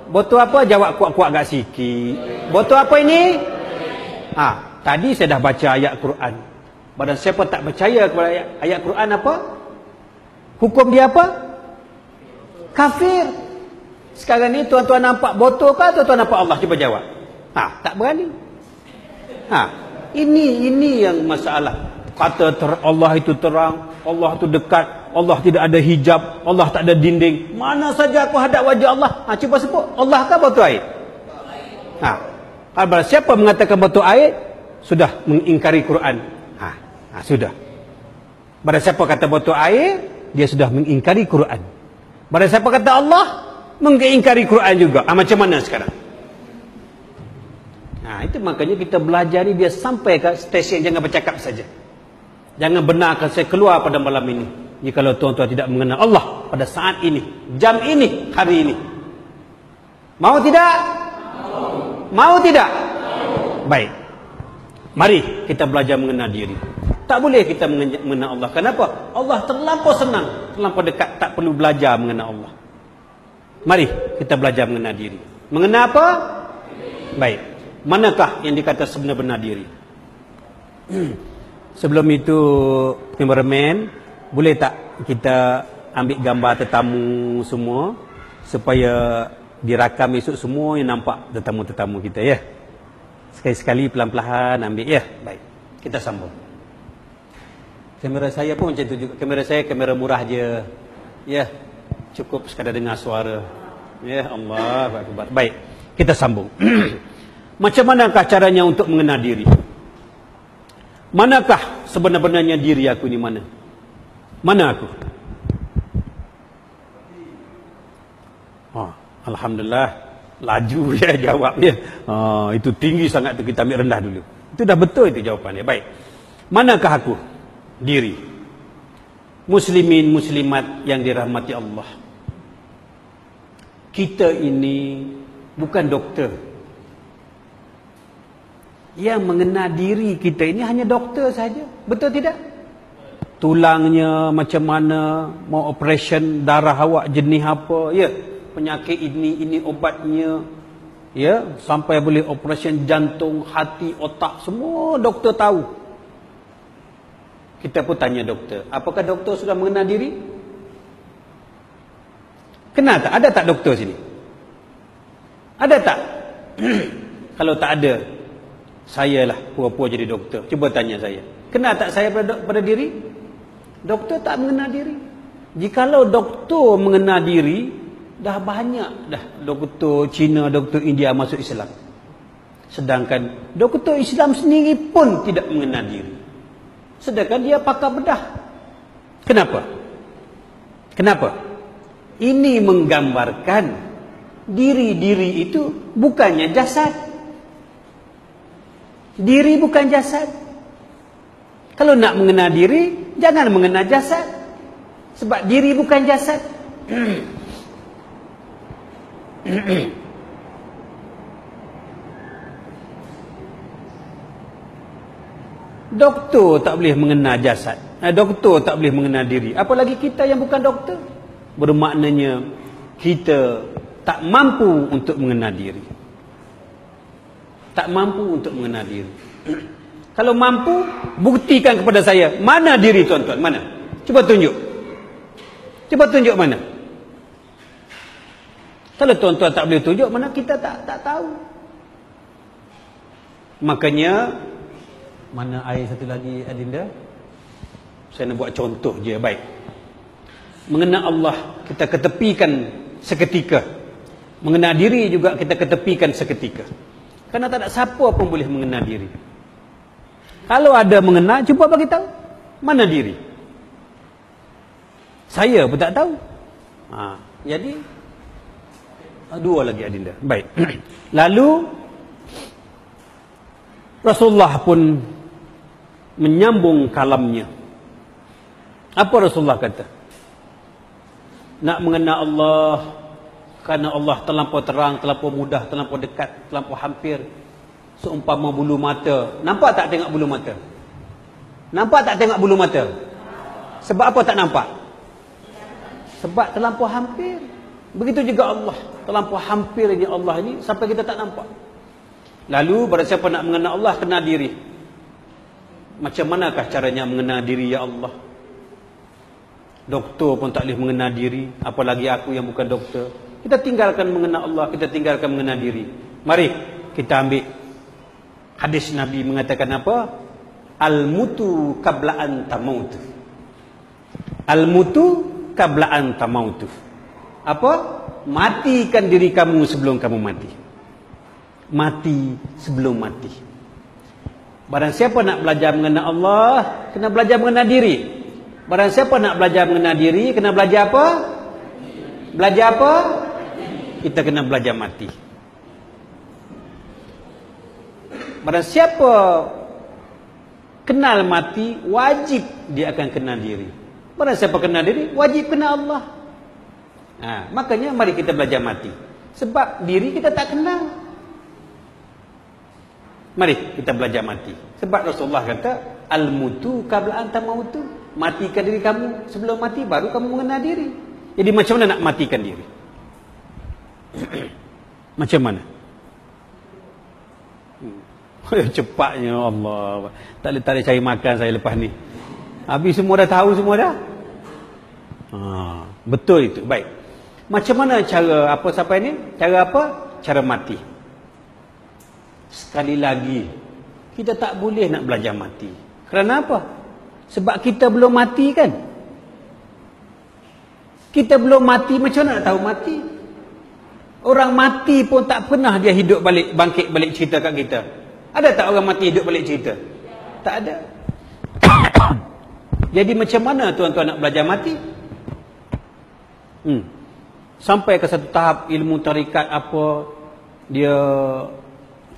Botol apa? Jawab kuat-kuat agak sikit. Botol apa ini? Ah, tadi saya dah baca ayat Quran. Badan siapa tak percaya kepada ayat, ayat Quran apa? Hukum dia apa? kafir. Sekarang ni tuan-tuan nampak botol ke atau tuan nampak Allah? Cuba jawab. Ha, tak berani. Ha, ini ini yang masalah. Kata ter, Allah itu terang, Allah itu dekat, Allah tidak ada hijab, Allah tak ada dinding. Mana saja aku hadap wajah Allah? Ha, cuba sebut. Allah ke botol air? Ha. Kalau siapa mengatakan botol air sudah mengingkari Quran. Ha, ha sudah. Pada siapa kata botol air, dia sudah mengingkari Quran. Pada siapa kata Allah mengingkari Quran juga. Ah, macam mana sekarang? Nah, itu makanya kita belajar ni biar sampai ke stesen jangan bercakap saja. Jangan benarkan saya keluar pada malam ini. Jika tuan-tuan tidak mengenal Allah pada saat ini, jam ini, hari ini. Mau tidak? Mau. Mau tidak? Mau. Baik. Mari kita belajar mengenal diri. Tak boleh kita mengenal Allah. Kenapa? Allah terlampau senang, terlampau dekat, tak perlu belajar mengenal Allah. Mari kita belajar mengenal diri. Mengenal apa? Baik. Manakah yang dikata sebenar-benar diri? Sebelum itu, cameraman, boleh tak kita ambil gambar tetamu semua supaya dirakam esok semua yang nampak tetamu-tetamu kita ya. Sekali-sekali pelan-pelan ambil ya. Baik. Kita sambung. Kamera saya pun macam tu juga. Kamera saya kamera murah je. Ya. Cukup sekadar dengar suara. Ya Allah. Baik. Kita sambung. macam manakah caranya untuk mengenal diri? Manakah sebenar-benarnya diri aku ni mana? Mana aku? Oh, Alhamdulillah. Laju ya jawabnya. Oh, itu tinggi sangat tu kita ambil rendah dulu. Itu dah betul itu jawapannya. Baik. Manakah aku? diri muslimin muslimat yang dirahmati Allah kita ini bukan doktor. Yang mengenal diri kita ini hanya doktor saja. Betul tidak? Tulangnya macam mana, mau operation darah awak jenis apa, ya. Penyakit ini, ini obatnya, ya. Sampai boleh operation jantung, hati, otak, semua doktor tahu. Kita pun tanya doktor, apakah doktor sudah mengenal diri? Kenal tak? Ada tak doktor sini? Ada tak? Kalau tak ada, saya lah pura-pura jadi doktor. Cuba tanya saya. Kenal tak saya pada, pada diri? Doktor tak mengenal diri. Jikalau doktor mengenal diri, dah banyak dah doktor Cina, doktor India masuk Islam. Sedangkan doktor Islam sendiri pun tidak mengenal diri. Sedangkan dia pakar bedah. Kenapa? Kenapa? Ini menggambarkan diri-diri itu bukannya jasad. Diri bukan jasad. Kalau nak mengenal diri, jangan mengenal jasad. Sebab diri bukan jasad. Doktor tak boleh mengenal jasad. Eh, doktor tak boleh mengenal diri. Apalagi kita yang bukan doktor bermaknanya kita tak mampu untuk mengenal diri. Tak mampu untuk mengenal diri. Kalau mampu, buktikan kepada saya mana diri tuan-tuan, mana? Cuba tunjuk. Cuba tunjuk mana? Kalau tuan-tuan tak boleh tunjuk, mana kita tak tak tahu. Makanya mana air satu lagi Adinda? Saya nak buat contoh je, baik mengenal Allah kita ketepikan seketika mengenal diri juga kita ketepikan seketika kerana tak ada siapa pun boleh mengenal diri. Kalau ada mengenal cuba bagi tahu mana diri. Saya pun tak tahu. Ha, jadi dua lagi adinda. Baik. Lalu Rasulullah pun menyambung kalamnya. Apa Rasulullah kata? Nak mengenal Allah kerana Allah terlampau terang, terlampau mudah, terlampau dekat, terlampau hampir seumpama bulu mata. Nampak tak tengok bulu mata? Nampak tak tengok bulu mata? Sebab apa tak nampak? Sebab terlampau hampir. Begitu juga Allah. Terlampau hampirnya Allah ini sampai kita tak nampak. Lalu pada siapa nak mengenal Allah, kenal diri. Macam manakah caranya mengenal diri ya Allah? Doktor pun tak boleh mengenal diri Apalagi aku yang bukan doktor Kita tinggalkan mengenal Allah Kita tinggalkan mengenal diri. Mari kita ambil Hadis Nabi mengatakan apa? Al-mutu kabla'an tamaut Al-mutu kabla'an tamaut Apa? Matikan diri kamu sebelum kamu mati. Mati sebelum mati. Barang siapa nak belajar mengenal Allah Kena belajar mengenal diri. Barang siapa nak belajar mengenal diri, kena belajar apa? Belajar apa? Kita kena belajar mati. Barang siapa kenal mati, wajib dia akan kenal diri. Barang siapa kenal diri, wajib kenal Allah. Ha, makanya mari kita belajar mati. Sebab diri kita tak kenal. Mari kita belajar mati. Sebab Rasulullah kata, Al-mutu kabla anta mautu. Matikan diri kamu sebelum mati baru kamu mengenal diri. Jadi macam mana nak matikan diri? macam mana? Hmm. Cepatnya Allah. Tak boleh, tak cari makan saya lepas ni. Habis semua dah tahu semua dah. Ha, betul itu. Baik. Macam mana cara apa sampai ni? Cara apa? Cara mati. Sekali lagi, kita tak boleh nak belajar mati. Kerana apa? Sebab kita belum mati kan? Kita belum mati, macam mana nak tahu mati? Orang mati pun tak pernah dia hidup balik, bangkit balik cerita kat kita. Ada tak orang mati hidup balik cerita? Tak ada. Jadi macam mana tuan-tuan nak belajar mati? Hmm. Sampai ke satu tahap ilmu tarikat apa, dia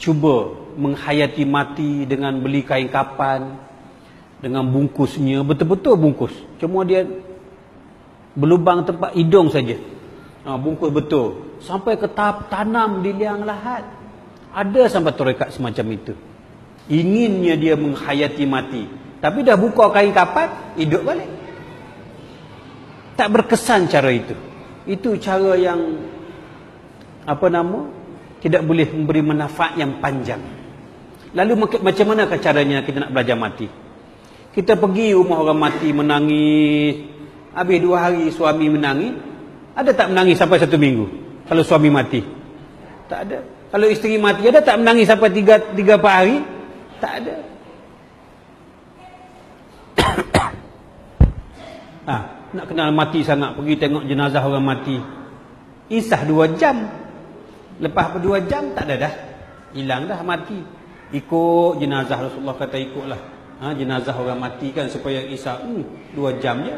cuba menghayati mati dengan beli kain kapan, dengan bungkusnya betul-betul bungkus cuma dia berlubang tempat hidung saja Ha, bungkus betul. Sampai ke tahap tanam di liang lahat. Ada sampai tarekat semacam itu. Inginnya dia menghayati mati. Tapi dah buka kain kapat, hidup balik. Tak berkesan cara itu. Itu cara yang apa nama? Tidak boleh memberi manfaat yang panjang. Lalu macam mana caranya kita nak belajar mati? Kita pergi rumah orang mati menangis. Habis dua hari suami menangis. Ada tak menangis sampai satu minggu? Kalau suami mati? Tak ada. Kalau isteri mati, ada tak menangis sampai tiga, tiga empat hari? Tak ada. ha, nak kenal mati sangat, pergi tengok jenazah orang mati. Isah dua jam. Lepas dua jam, tak ada dah. Hilang dah mati. Ikut jenazah Rasulullah kata ikutlah ha, jenazah orang mati kan supaya isap hmm, dua jam je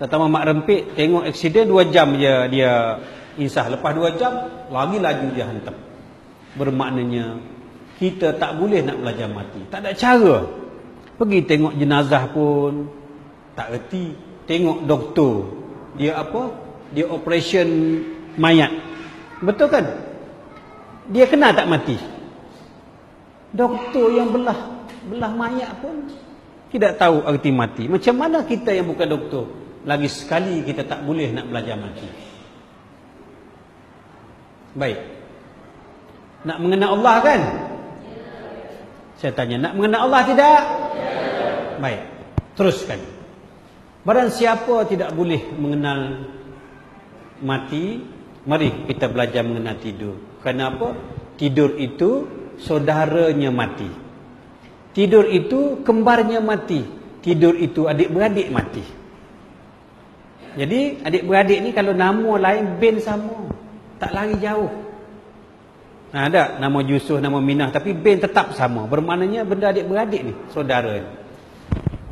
Tetapi mak rempit tengok aksiden dua jam je dia insah. Lepas dua jam lagi laju dia hantam. Bermaknanya kita tak boleh nak belajar mati. Tak ada cara. Pergi tengok jenazah pun tak reti. Tengok doktor. Dia apa? Dia operation mayat. Betul kan? Dia kena tak mati? Doktor yang belah belah mayat pun tidak tahu arti mati. Macam mana kita yang bukan doktor? Lagi sekali kita tak boleh nak belajar mati. Baik. Nak mengenal Allah kan? Saya tanya, nak mengenal Allah tidak? Baik. Teruskan. Barang siapa tidak boleh mengenal mati, mari kita belajar mengenal tidur. Kenapa? Tidur itu saudaranya mati. Tidur itu kembarnya mati. Tidur itu adik-beradik mati. Jadi adik-beradik ni kalau nama lain bin sama. Tak lari jauh. Nah, ada nama Yusuf, nama Minah tapi bin tetap sama. Bermaknanya benda adik-beradik ni, saudara ni.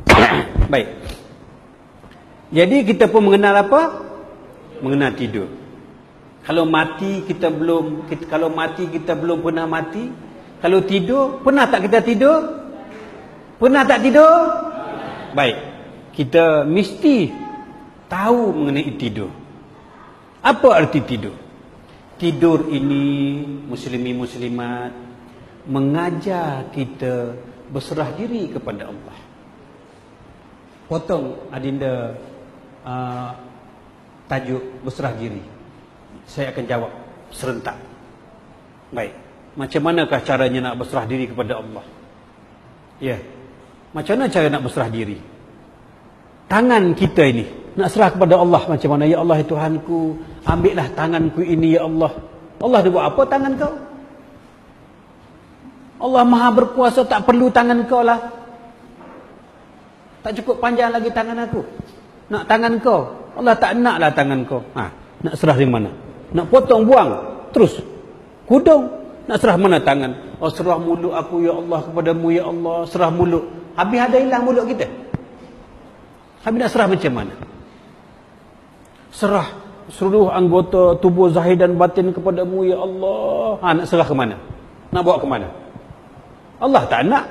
Baik. Jadi kita pun mengenal apa? Mengenal tidur. Kalau mati kita belum kita, kalau mati kita belum pernah mati. Kalau tidur, pernah tak kita tidur? Pernah tak tidur? Baik. Kita mesti tahu mengenai tidur. Apa arti tidur? Tidur ini muslimi muslimat mengajar kita berserah diri kepada Allah. Potong adinda uh, tajuk berserah diri. Saya akan jawab serentak. Baik. Macam manakah caranya nak berserah diri kepada Allah? Ya. Yeah. Macam mana cara nak berserah diri? Tangan kita ini nak serah kepada Allah macam mana? Ya Allah Tuhanku, ambillah tanganku ini ya Allah. Allah dia buat apa tangan kau? Allah Maha berkuasa tak perlu tangan kau lah. Tak cukup panjang lagi tangan aku. Nak tangan kau. Allah tak nak lah tangan kau. Ha, nak serah di mana? Nak potong buang. Terus. Kudung. Nak serah mana tangan? Oh serah mulut aku ya Allah kepadamu ya Allah. Serah mulut. Habis ada hilang mulut kita. Habis nak serah macam mana? Serah seluruh anggota tubuh zahir dan batin kepadamu ya Allah. Ha, nak serah ke mana? Nak bawa ke mana? Allah tak nak.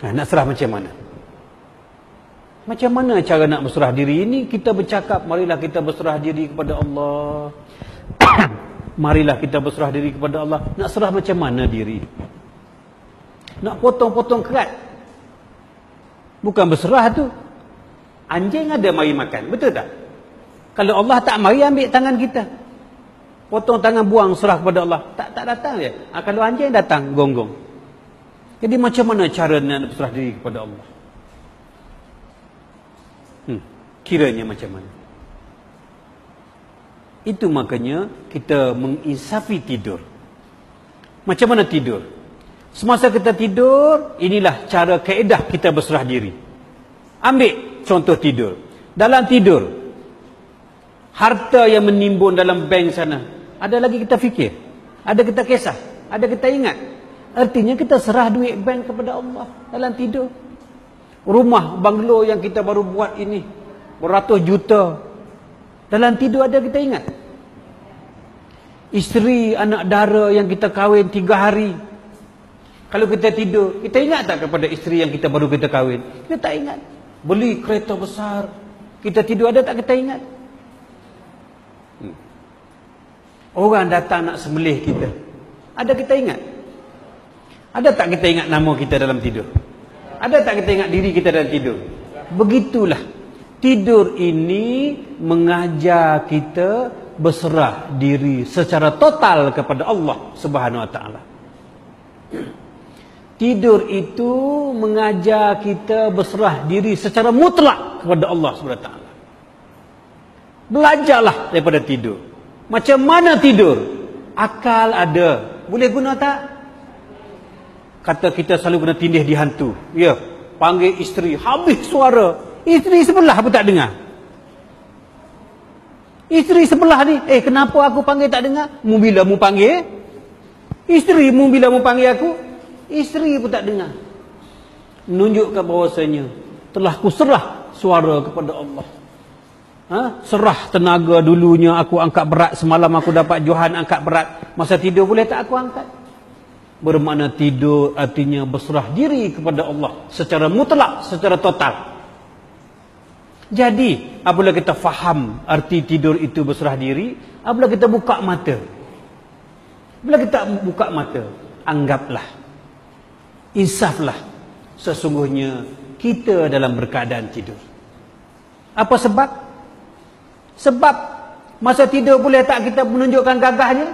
Ha, nak serah macam mana? Macam mana cara nak berserah diri ini? Kita bercakap, marilah kita berserah diri kepada Allah. marilah kita berserah diri kepada Allah. Nak serah macam mana diri? Nak potong-potong kerat. Bukan berserah tu. Anjing ada mari makan. Betul tak? Kalau Allah tak mari ambil tangan kita. Potong tangan buang serah kepada Allah. Tak tak datang dia. Ha, kalau anjing datang gonggong. Jadi macam mana cara nak berserah diri kepada Allah? Hmm. Kiranya macam mana? Itu makanya kita menginsafi tidur. Macam mana tidur? Semasa kita tidur, inilah cara keedah kita berserah diri. Ambil contoh tidur. Dalam tidur, harta yang menimbun dalam bank sana, ada lagi kita fikir? Ada kita kisah? Ada kita ingat? Artinya kita serah duit bank kepada Allah dalam tidur. Rumah banglo yang kita baru buat ini, beratus juta. Dalam tidur ada kita ingat? Isteri, anak dara yang kita kahwin tiga hari, kalau kita tidur, kita ingat tak kepada isteri yang kita baru kita kahwin? Kita tak ingat beli kereta besar. Kita tidur ada tak kita ingat? Hmm. Orang datang nak semelih kita. Ada kita ingat? Ada tak kita ingat nama kita dalam tidur? Ada tak kita ingat diri kita dalam tidur? Begitulah. Tidur ini mengajar kita berserah diri secara total kepada Allah subhanahu wa ta'ala. Tidur itu mengajar kita berserah diri secara mutlak kepada Allah Taala. Belajarlah daripada tidur. Macam mana tidur? Akal ada. Boleh guna tak? Kata kita selalu kena tindih di hantu. Ya. Panggil isteri. Habis suara. Isteri sebelah pun tak dengar. Isteri sebelah ni. Eh kenapa aku panggil tak dengar? Mu bila mu panggil? Isteri mu bila mu panggil aku? Isteri pun tak dengar. Menunjukkan bahawasanya. Telah kuserah suara kepada Allah ha? serah tenaga dulunya aku angkat berat semalam aku dapat Johan angkat berat masa tidur boleh tak aku angkat bermakna tidur artinya berserah diri kepada Allah secara mutlak secara total jadi apabila kita faham arti tidur itu berserah diri apabila kita buka mata apabila kita buka mata anggaplah insaflah sesungguhnya kita dalam berkeadaan tidur apa sebab sebab masa tidur boleh tak kita menunjukkan gagahnya?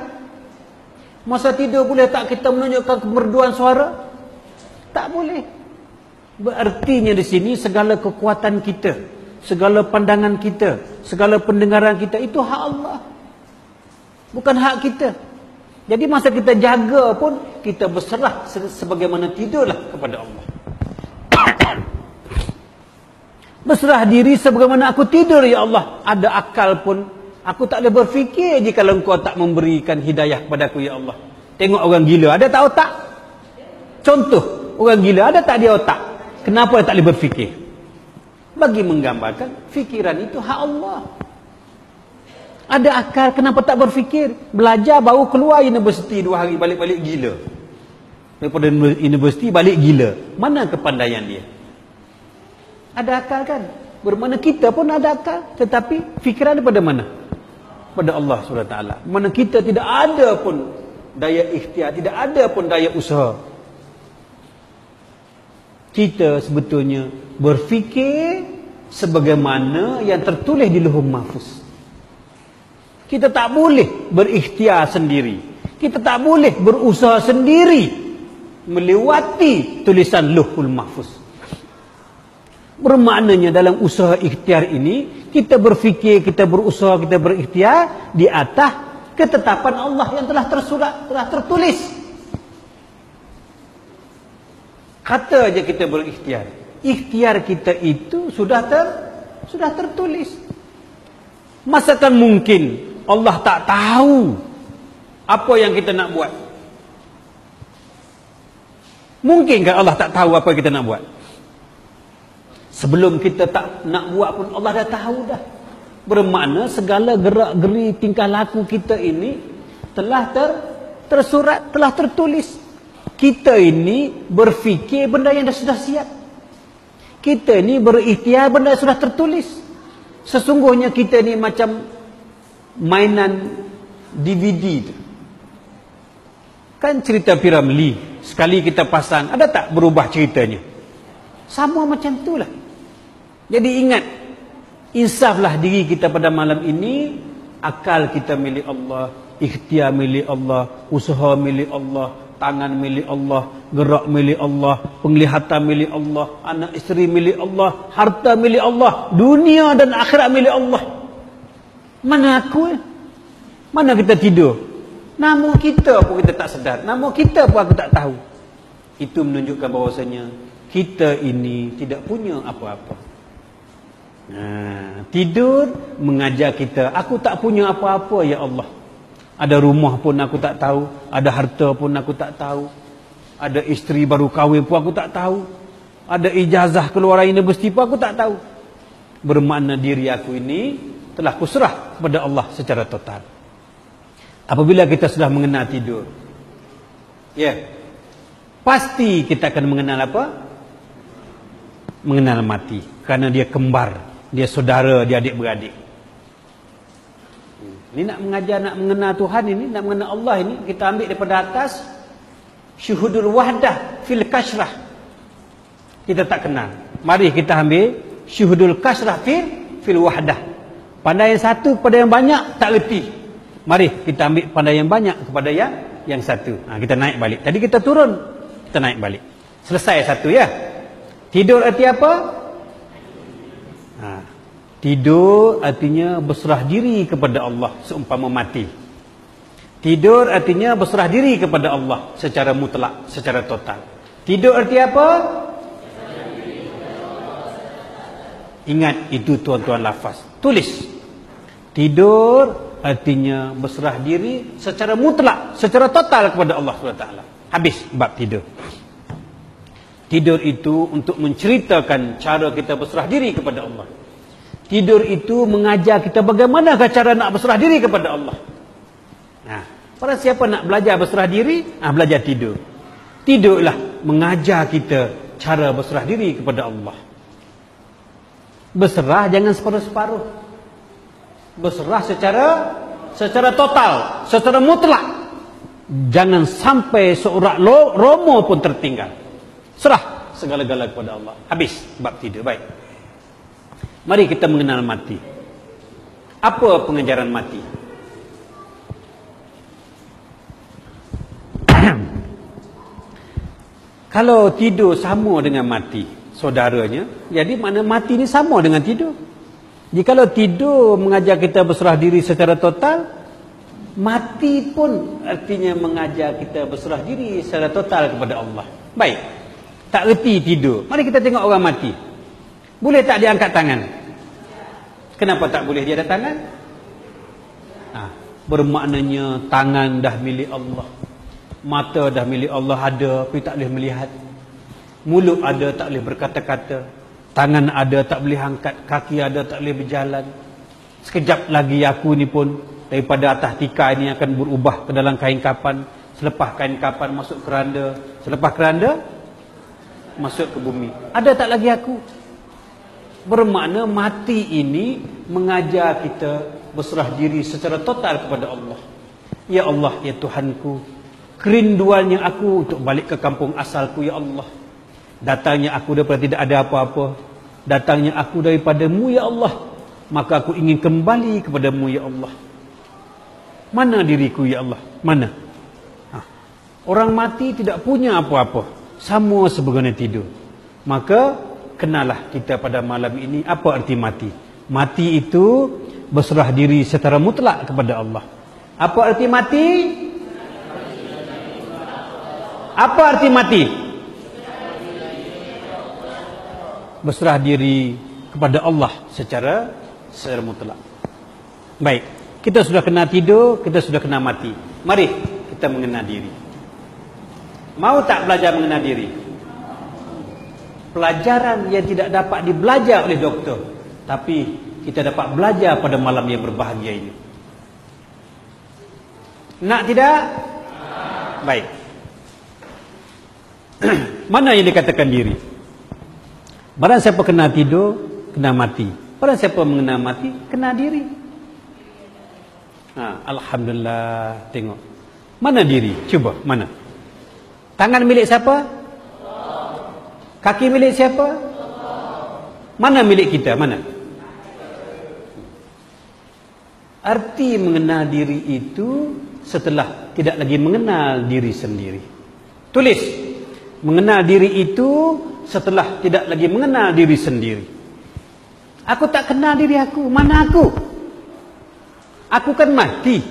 Masa tidur boleh tak kita menunjukkan kemerduan suara? Tak boleh. Berartinya di sini segala kekuatan kita, segala pandangan kita, segala pendengaran kita itu hak Allah. Bukan hak kita. Jadi masa kita jaga pun kita berserah sebagaimana tidurlah kepada Allah. Berserah diri sebagaimana aku tidur ya Allah. Ada akal pun aku tak boleh berfikir jika engkau tak memberikan hidayah kepada aku ya Allah. Tengok orang gila, ada tak otak? Contoh, orang gila ada tak dia otak? Kenapa dia tak boleh berfikir? Bagi menggambarkan fikiran itu hak Allah. Ada akal kenapa tak berfikir? Belajar baru keluar universiti dua hari balik-balik gila. Daripada universiti balik gila. Mana kepandaian dia? Ada akal kan? Bermakna kita pun ada akal. Tetapi fikiran pada mana? Pada Allah SWT. Mana kita tidak ada pun daya ikhtiar. Tidak ada pun daya usaha. Kita sebetulnya berfikir sebagaimana yang tertulis di luhum mahfuz. Kita tak boleh berikhtiar sendiri. Kita tak boleh berusaha sendiri melewati tulisan luhul mahfuz. Bermaknanya dalam usaha ikhtiar ini kita berfikir, kita berusaha, kita berikhtiar di atas ketetapan Allah yang telah tersurat, telah tertulis. Kata aja kita berikhtiar. Ikhtiar kita itu sudah ter sudah tertulis. Masakan mungkin Allah tak tahu apa yang kita nak buat? Mungkinkah Allah tak tahu apa kita nak buat? Sebelum kita tak nak buat pun Allah dah tahu dah. Bermakna segala gerak-geri tingkah laku kita ini telah ter, tersurat, telah tertulis. Kita ini berfikir benda yang dah sudah siap. Kita ini berikhtiar benda yang sudah tertulis. Sesungguhnya kita ini macam mainan DVD tu. Kan cerita Piramli, sekali kita pasang, ada tak berubah ceritanya? Sama macam itulah. Jadi ingat Insaflah diri kita pada malam ini Akal kita milik Allah Ikhtiar milik Allah Usaha milik Allah Tangan milik Allah Gerak milik Allah Penglihatan milik Allah Anak isteri milik Allah Harta milik Allah Dunia dan akhirat milik Allah Mana aku eh? Mana kita tidur? Nama kita pun kita tak sedar. Nama kita pun aku tak tahu. Itu menunjukkan bahawasanya Kita ini tidak punya apa-apa. Ha, tidur mengajar kita aku tak punya apa-apa ya Allah. Ada rumah pun aku tak tahu ada harta pun aku tak tahu ada isteri baru kahwin pun aku tak tahu ada ijazah keluar universiti pun aku tak tahu. Bermakna diri aku ini telah kuserah kepada Allah secara total apabila kita sudah mengenal tidur ya yeah, pasti kita akan mengenal apa mengenal mati karena dia kembar dia saudara, dia adik-beradik. Ini nak mengajar, nak mengenal Tuhan ini, nak mengenal Allah ini, kita ambil daripada atas syuhudul wahdah fil kashrah. Kita tak kenal. Mari kita ambil syuhudul kashrah fil fil wahdah. Pandai yang satu kepada yang banyak tak reti. Mari kita ambil pandai yang banyak kepada yang yang satu. Ha, kita naik balik. Tadi kita turun, kita naik balik. Selesai satu ya. Tidur arti apa? Ha, tidur artinya berserah diri kepada Allah seumpama mati. Tidur artinya berserah diri kepada Allah secara mutlak, secara total. Tidur arti apa? Ingat itu tuan-tuan lafaz. Tulis. Tidur artinya berserah diri secara mutlak, secara total kepada Allah SWT. Habis bab tidur. Tidur itu untuk menceritakan cara kita berserah diri kepada Allah. Tidur itu mengajar kita bagaimana cara nak berserah diri kepada Allah. Nah, para siapa nak belajar berserah diri, ah belajar tidur. Tidurlah mengajar kita cara berserah diri kepada Allah. Berserah jangan separuh-separuh berserah secara secara total, secara mutlak. Jangan sampai seorang romo pun tertinggal. Serah segala-gala kepada Allah. Habis bab tidur. Baik. Mari kita mengenal mati. Apa pengejaran mati? Kalau tidur sama dengan mati saudaranya, jadi mana mati ni sama dengan tidur. Jikalau tidur mengajar kita berserah diri secara total, mati pun artinya mengajar kita berserah diri secara total kepada Allah. Baik. Tak reti tidur. Mari kita tengok orang mati. Boleh tak dia angkat tangan? Kenapa tak boleh dia ada tangan? Ha, bermaknanya tangan dah milik Allah. Mata dah milik Allah ada tapi tak boleh melihat. Mulut ada tak boleh berkata-kata. Tangan ada tak boleh angkat, kaki ada tak boleh berjalan. Sekejap lagi aku ni pun daripada atas tika ini akan berubah ke dalam kain kapan. Selepas kain kapan masuk keranda. Selepas keranda, masuk ke bumi. Ada tak lagi aku? Bermakna mati ini mengajar kita berserah diri secara total kepada Allah. Ya Allah, ya Tuhanku. Kerinduannya aku untuk balik ke kampung asalku, ya Allah. Datangnya aku daripada tidak ada apa-apa. Datangnya aku daripadamu ya Allah. Maka aku ingin kembali kepadamu ya Allah. Mana diriku ya Allah? Mana? Ha. Orang mati tidak punya apa-apa. Semua sebagaimana tidur. Maka kenalah kita pada malam ini apa arti mati. Mati itu berserah diri secara mutlak kepada Allah. Apa arti mati? Apa arti mati? Berserah diri kepada Allah secara secara mutlak. Baik, kita sudah kena tidur, kita sudah kena mati. Mari kita mengenal diri. Mau tak belajar mengenal diri? Pelajaran yang tidak dapat dibelajar oleh doktor, tapi kita dapat belajar pada malam yang berbahagia ini. Nak tidak? Baik. Mana yang dikatakan diri? Barang siapa kena tidur, kena mati. Barang siapa mengenal mati, kena diri. Ha, Alhamdulillah, tengok. Mana diri? Cuba, mana? Tangan milik siapa? Kaki milik siapa? Mana milik kita? Mana? Arti mengenal diri itu setelah tidak lagi mengenal diri sendiri. Tulis. Mengenal diri itu setelah tidak lagi mengenal diri sendiri. Aku tak kenal diri aku. Mana aku? Aku kan mati.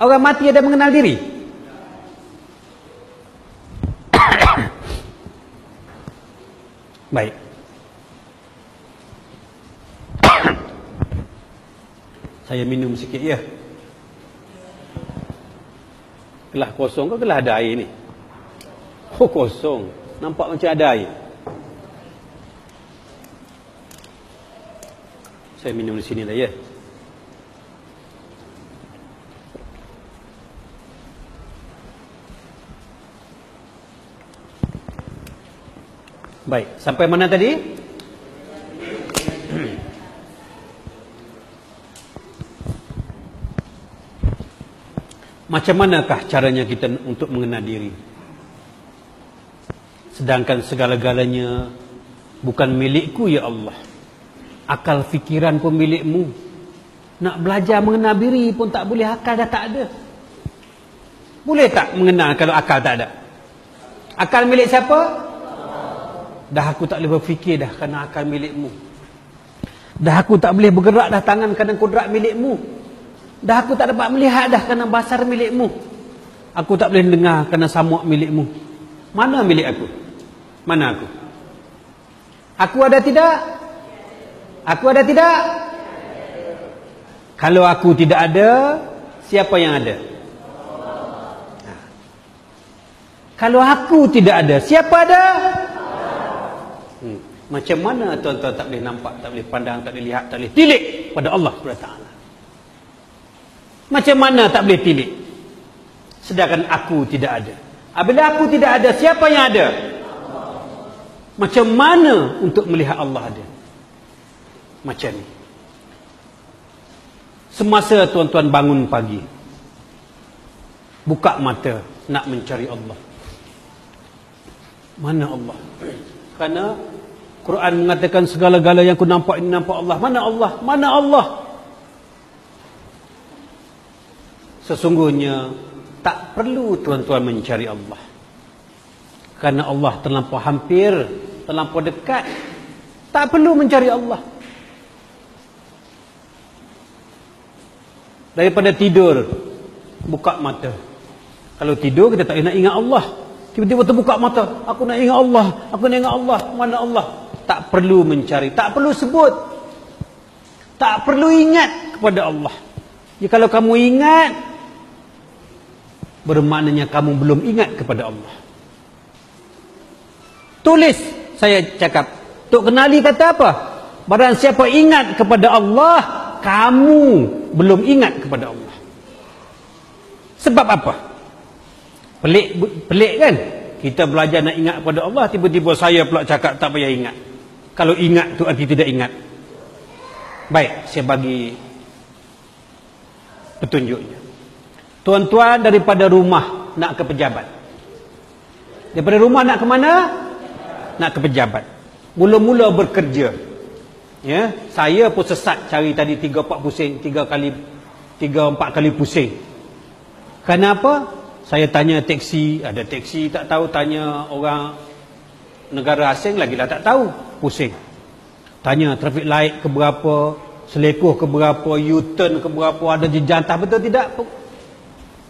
Orang mati ada mengenal diri. Baik. Saya minum sikit ya. Kelah kosong ke kelah ada air ni? Oh kosong. Nampak macam ada air. Saya minum di sini lah ya. Baik, sampai mana tadi? Macam manakah caranya kita untuk mengenal diri? Sedangkan segala-galanya bukan milikku ya Allah. Akal fikiran pun milikmu. Nak belajar mengenal diri pun tak boleh akal dah tak ada. Boleh tak mengenal kalau akal tak ada? Akal milik siapa? Dah aku tak boleh berfikir dah kerana akal milikmu. Dah aku tak boleh bergerak dah tangan kerana kudrat milikmu. Dah aku tak dapat melihat dah kerana basar milikmu. Aku tak boleh dengar kerana samuk milikmu. Mana milik aku? Mana aku? Aku ada tidak? Aku ada tidak? Kalau aku tidak ada, siapa yang ada? Ha. Kalau aku tidak ada, siapa ada? Macam mana tuan-tuan tak boleh nampak, tak boleh pandang, tak boleh lihat, tak boleh tilik pada Allah SWT. Macam mana tak boleh tilik? Sedangkan aku tidak ada. Apabila aku tidak ada, siapa yang ada? Macam mana untuk melihat Allah ada? Macam ni. Semasa tuan-tuan bangun pagi, buka mata nak mencari Allah. Mana Allah? Kerana Quran mengatakan segala-gala yang ku nampak ini nampak Allah. Mana Allah? Mana Allah? Sesungguhnya tak perlu tuan-tuan mencari Allah. Karena Allah terlampau hampir, terlampau dekat. Tak perlu mencari Allah. Daripada tidur, buka mata. Kalau tidur kita tak nak ingat Allah. Tiba-tiba terbuka mata, aku nak ingat Allah, aku nak ingat Allah, mana Allah? tak perlu mencari, tak perlu sebut. Tak perlu ingat kepada Allah. Ya, kalau kamu ingat, bermaknanya kamu belum ingat kepada Allah. Tulis, saya cakap. Tok Kenali kata apa? Barang siapa ingat kepada Allah, kamu belum ingat kepada Allah. Sebab apa? Pelik, pelik kan? Kita belajar nak ingat kepada Allah, tiba-tiba saya pula cakap tak payah ingat. Kalau ingat tu arti tidak ingat. Baik, saya bagi petunjuknya. Tuan-tuan daripada rumah nak ke pejabat. Daripada rumah nak ke mana? Nak ke pejabat. Mula-mula bekerja. Ya, saya pun sesat cari tadi 3 4 pusing, 3 kali 3 4 kali pusing. Kenapa? Saya tanya teksi, ada teksi tak tahu tanya orang negara asing lagi lah tak tahu pusing tanya traffic light ke berapa selekoh ke berapa U-turn ke berapa ada jejantas betul tidak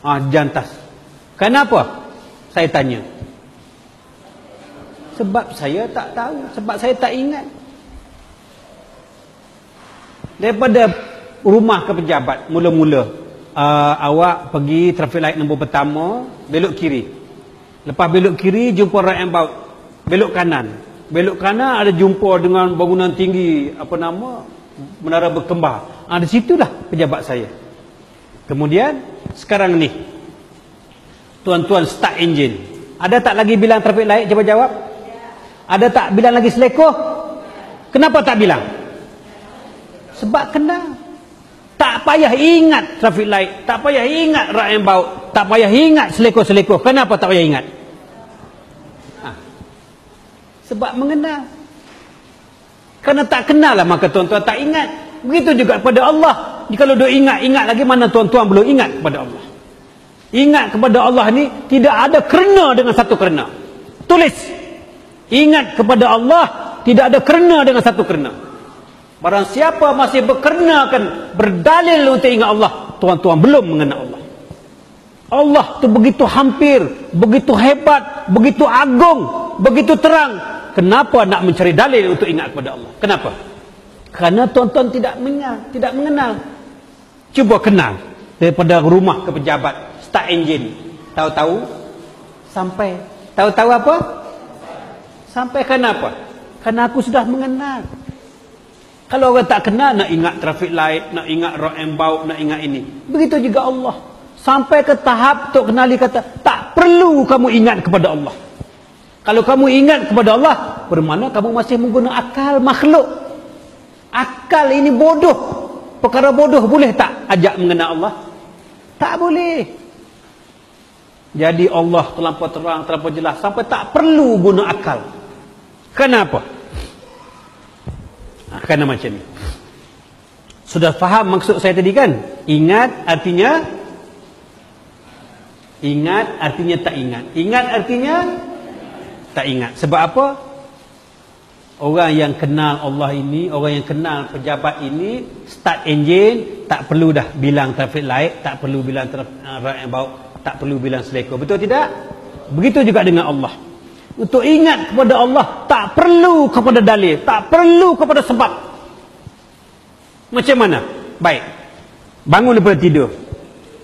ah jantas. Kenapa? Saya tanya. Sebab saya tak tahu. Sebab saya tak ingat. Daripada rumah ke pejabat mula-mula uh, awak pergi traffic light nombor pertama belok kiri. Lepas belok kiri jumpa right and about belok kanan. Belok kanan ada jumpa dengan bangunan tinggi apa nama menara berkembar. Ha, di situlah pejabat saya. Kemudian sekarang ni. Tuan-tuan start engine. Ada tak lagi bilang traffic light? Cuba jawab. Ada tak bilang lagi selekoh kenapa tak bilang? Sebab kena. Tak payah ingat traffic light. Tak payah ingat rakyat baut. Tak payah ingat selekoh-selekoh kenapa tak payah ingat? Sebab mengenal. Kerana tak kenal lah maka tuan-tuan tak ingat. Begitu juga kepada Allah. Kalau dia ingat, ingat lagi mana tuan-tuan belum ingat kepada Allah. Ingat kepada Allah ni tidak ada kerena dengan satu kerena. Tulis. Ingat kepada Allah tidak ada kerena dengan satu kerena. Barang siapa masih berkerenakan berdalil untuk ingat Allah, tuan-tuan belum mengenal Allah. Allah tu begitu hampir, begitu hebat, begitu agung, begitu terang Kenapa nak mencari dalil untuk ingat kepada Allah? Kenapa? Karena tuan-tuan tidak mengenal, tidak mengenal. Cuba kenal daripada rumah ke pejabat, start engine. Tahu-tahu sampai tahu-tahu apa? Sampai kenapa? Karena aku sudah mengenal. Kalau orang tak kenal nak ingat traffic light, nak ingat road and bout, nak ingat ini. Begitu juga Allah. Sampai ke tahap Tok Kenali kata, tak perlu kamu ingat kepada Allah. Kalau kamu ingat kepada Allah, bermakna kamu masih menggunakan akal makhluk. Akal ini bodoh. Perkara bodoh boleh tak ajak mengenal Allah? Tak boleh. Jadi Allah terlampau terang, terlampau jelas sampai tak perlu guna akal. Kenapa? Nah, kerana macam ni. Sudah faham maksud saya tadi kan? Ingat artinya Ingat artinya tak ingat. Ingat artinya tak ingat. Sebab apa? Orang yang kenal Allah ini, orang yang kenal pejabat ini, start engine, tak perlu dah bilang traffic light, tak perlu bilang traffic, uh, about tak perlu bilang seleko. Betul tidak? Begitu juga dengan Allah. Untuk ingat kepada Allah, tak perlu kepada dalil, tak perlu kepada sebab. Macam mana? Baik. Bangun daripada tidur.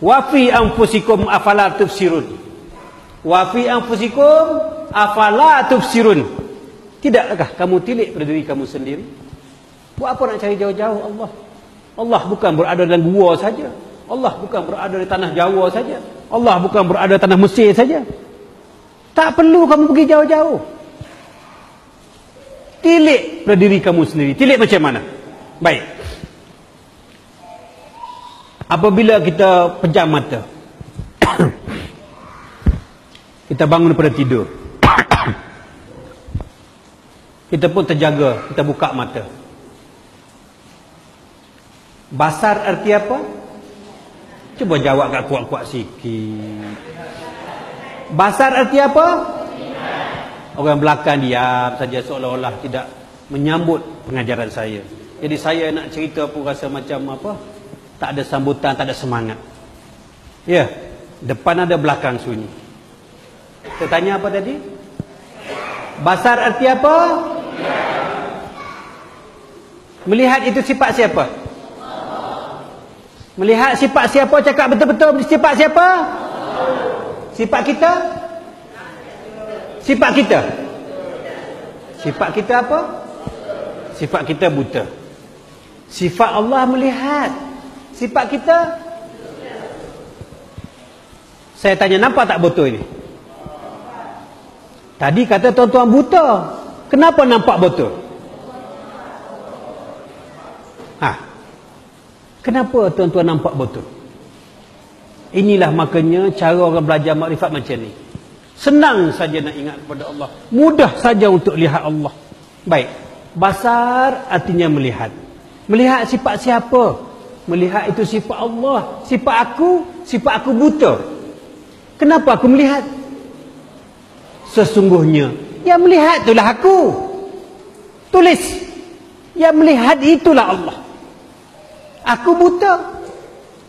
Wa fi anfusikum afala tubsirun. Wa fi anfusikum afala tubsirun. Tidakkah kamu tilik pada diri kamu sendiri? Buat apa nak cari jauh-jauh Allah? Allah bukan berada dalam gua saja. Allah bukan berada di tanah Jawa saja. Allah bukan berada di tanah Mesir saja. Tak perlu kamu pergi jauh-jauh. Tilik pada diri kamu sendiri. Tilik macam mana? Baik. Apabila kita pejam mata. kita bangun daripada tidur. kita pun terjaga. Kita buka mata. Basar arti apa? Cuba jawab kat kuat-kuat sikit. Basar arti apa? Orang belakang diam saja seolah-olah tidak menyambut pengajaran saya. Jadi saya nak cerita pun rasa macam apa? Tak ada sambutan, tak ada semangat. Ya, depan ada belakang sunyi. Saya tanya apa tadi? Basar arti apa? Melihat itu sifat siapa? Melihat sifat siapa cakap betul-betul sifat siapa? Sifat kita? Sifat kita? Sifat kita apa? Sifat kita buta. Sifat Allah melihat. Sifat kita? Saya tanya nampak tak betul ini? Tadi kata tuan-tuan buta. Kenapa nampak betul? Ha, Kenapa tuan-tuan nampak betul? Inilah makanya cara orang belajar makrifat macam ni. Senang saja nak ingat kepada Allah. Mudah saja untuk lihat Allah. Baik. Basar artinya melihat. Melihat sifat siapa? Melihat itu sifat Allah. Sifat aku, sifat aku buta. Kenapa aku melihat? Sesungguhnya, yang melihat itulah aku. Tulis. Yang melihat itulah Allah. Aku buta.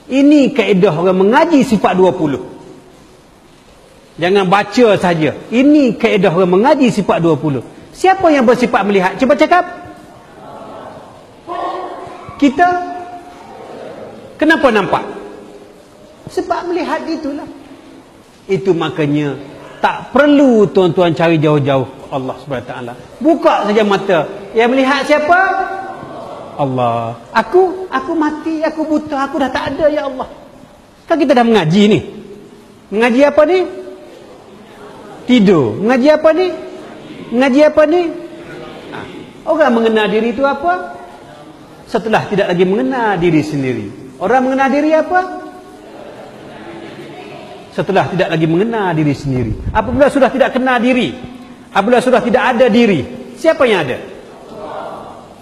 Ini kaedah orang mengaji sifat 20. Jangan baca saja. Ini kaedah orang mengaji sifat 20. Siapa yang bersifat melihat? Cuba cakap. Kita? Kenapa nampak? Sebab melihat itulah. Itu makanya tak perlu tuan-tuan cari jauh-jauh Allah SWT. Buka saja mata. Yang melihat siapa? Allah. Aku, aku mati, aku buta, aku dah tak ada ya Allah. Kan kita dah mengaji ni. Mengaji apa ni? Tidur. Mengaji apa ni? Mengaji apa ni? Ha. Orang mengenal diri itu apa? Setelah tidak lagi mengenal diri sendiri. Orang mengenal diri apa? Setelah tidak lagi mengenal diri sendiri. Apabila sudah tidak kenal diri. Apabila sudah tidak ada diri. Siapa yang ada?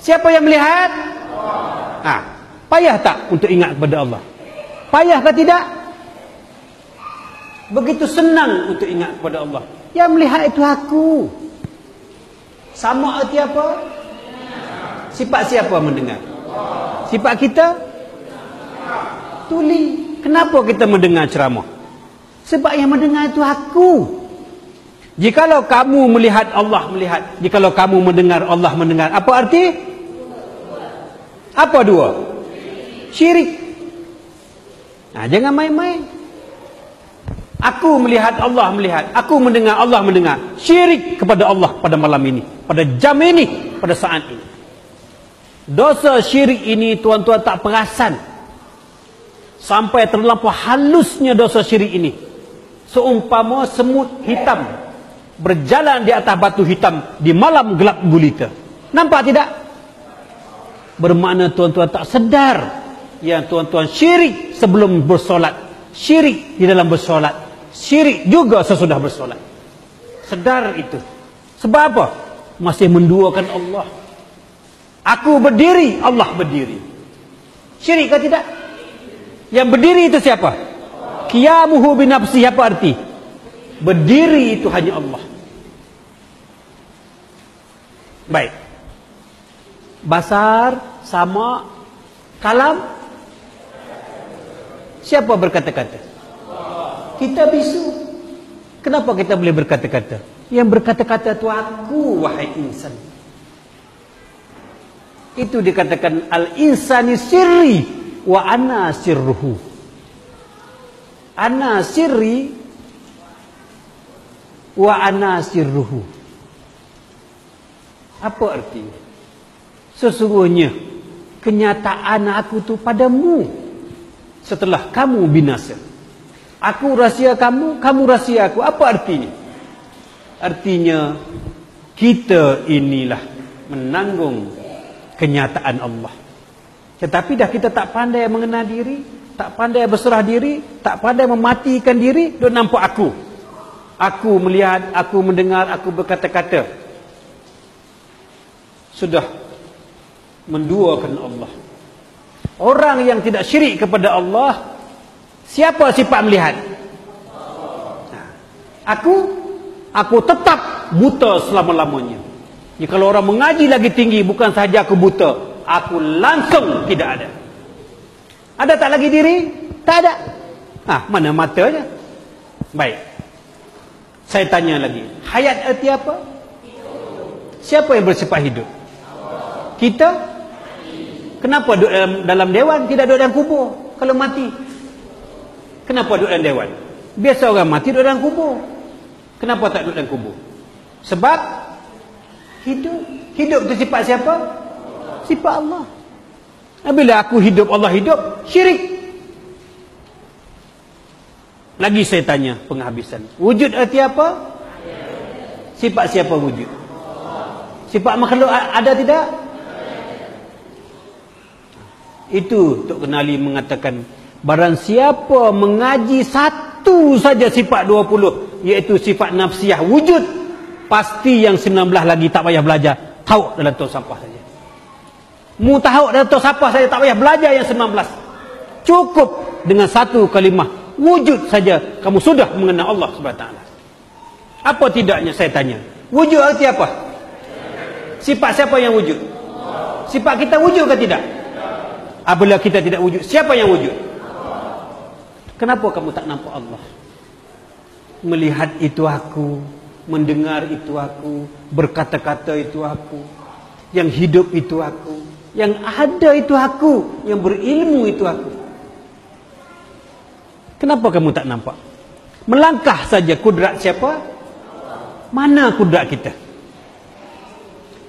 Siapa yang melihat? Ah, payah tak untuk ingat kepada Allah? Payah ke tidak? Begitu senang untuk ingat kepada Allah. Yang melihat itu aku. Sama arti apa? Sifat siapa mendengar? Sifat kita? Tuli. Kenapa kita mendengar ceramah? Sebab yang mendengar itu aku. Jikalau kamu melihat Allah melihat. Jikalau kamu mendengar Allah mendengar. Apa arti? Apa dua? Syirik. Nah, jangan main-main. Aku melihat Allah melihat. Aku mendengar Allah mendengar. Syirik kepada Allah pada malam ini. Pada jam ini. Pada saat ini. Dosa syirik ini tuan-tuan tak perasan. Sampai terlampau halusnya dosa syirik ini. Seumpama semut hitam. Berjalan di atas batu hitam. Di malam gelap gulita. Nampak tidak? bermakna tuan-tuan tak sedar yang tuan-tuan syirik sebelum bersolat syirik di dalam bersolat Syirik juga sesudah bersolat. Sedar itu. Sebab apa? Masih menduakan Allah. Aku berdiri, Allah berdiri. Syirik ke tidak? Yang berdiri itu siapa? Qiyamuhu binafsi apa arti? Berdiri itu hanya Allah. Baik. Basar sama kalam siapa berkata-kata? Kita bisu. Kenapa kita boleh berkata-kata? Yang berkata-kata itu aku wahai insan. Itu dikatakan al-insani sirri wa ana sirruhu. Ana sirri wa ana sirruhu. Apa artinya? Sesungguhnya kenyataan aku tu padamu setelah kamu binasa. Aku rahsia kamu, kamu rahsia aku. Apa artinya? Artinya kita inilah menanggung kenyataan Allah. Tetapi dah kita tak pandai mengenal diri, tak pandai berserah diri, tak pandai mematikan diri, duk nampak aku. Aku melihat, aku mendengar, aku berkata-kata. Sudah menduakan Allah. Orang yang tidak syirik kepada Allah, siapa sifat melihat? Aku, aku tetap buta selama-lamanya. Jadi kalau orang mengaji lagi tinggi, bukan saja aku buta, aku langsung tidak ada. Ada tak lagi diri? Tak ada. Ah, mana matanya? Baik. Saya tanya lagi, hayat erti apa? Siapa yang bersifat hidup? Kita? Kenapa duduk dalam, dalam dewan, tidak duduk dalam kubur? Kalau mati. Kenapa duduk dalam dewan? Biasa orang mati duduk dalam kubur. Kenapa tak duduk dalam kubur? Sebab hidup. Hidup itu sifat siapa? Sifat Allah. Bila aku hidup, Allah hidup, syirik. Lagi saya tanya penghabisan. Wujud arti apa? Sifat siapa wujud? Sifat makhluk ada tidak? Itu Tok Kenali mengatakan barang siapa mengaji satu saja sifat 20 iaitu sifat nafsiah wujud pasti yang 19 lagi tak payah belajar tahu dalam tong sampah saja mu tahu dalam tong sampah saja tak payah belajar yang 19 cukup dengan satu kalimah. Wujud saja kamu sudah mengenal Allah SWT apa tidaknya saya tanya? Wujud arti apa? Sifat siapa yang wujud? Sifat kita wujud ke tidak? Apabila kita tidak wujud siapa yang wujud? Kenapa kamu tak nampak Allah? Melihat itu aku mendengar itu aku, berkata-kata itu aku, yang hidup itu aku, yang ada itu aku, yang berilmu itu aku. Kenapa kamu tak nampak? Melangkah saja kudrat siapa? Mana kudrat kita?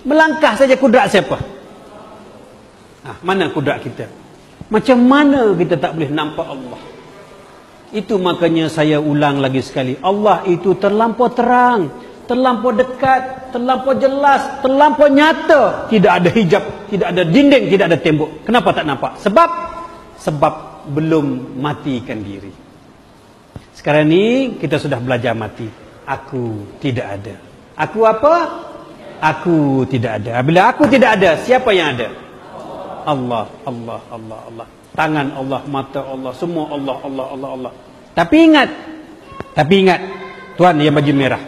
Melangkah saja kudrat siapa? Ah, mana kudrat kita? Macam mana kita tak boleh nampak Allah? Itu makanya saya ulang lagi sekali. Allah itu terlampau terang, terlampau dekat, terlampau jelas, terlampau nyata. Tidak ada hijab, tidak ada dinding, tidak ada tembok. Kenapa tak nampak? Sebab sebab belum matikan diri. Sekarang ni kita sudah belajar mati. Aku tidak ada. Aku apa? Aku tidak ada. Bila aku tidak ada, siapa yang ada? Allah, Allah, Allah, Allah tangan Allah, mata Allah, semua Allah, Allah, Allah, Allah. Tapi ingat, tapi ingat, Tuhan yang baju merah.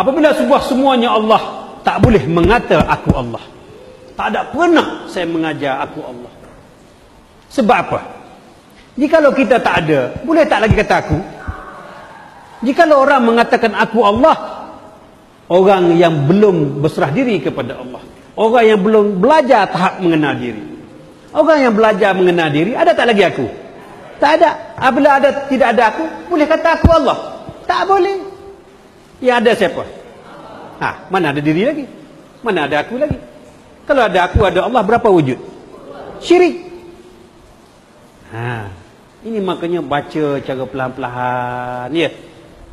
Apabila sebuah semuanya Allah, tak boleh mengata aku Allah. Tak ada pernah saya mengajar aku Allah. Sebab apa? Jikalau kita tak ada, boleh tak lagi kata aku? Jikalau orang mengatakan aku Allah, orang yang belum berserah diri kepada Allah. Orang yang belum belajar tahap mengenal diri. Orang yang belajar mengenal diri, ada tak lagi aku? Tak ada. Apabila ada tidak ada aku, boleh kata aku Allah? Tak boleh. Yang ada siapa? Ha, mana ada diri lagi? Mana ada aku lagi? Kalau ada aku, ada Allah, berapa wujud? Syirik. Ha, ini makanya baca cara pelan-pelan, ya.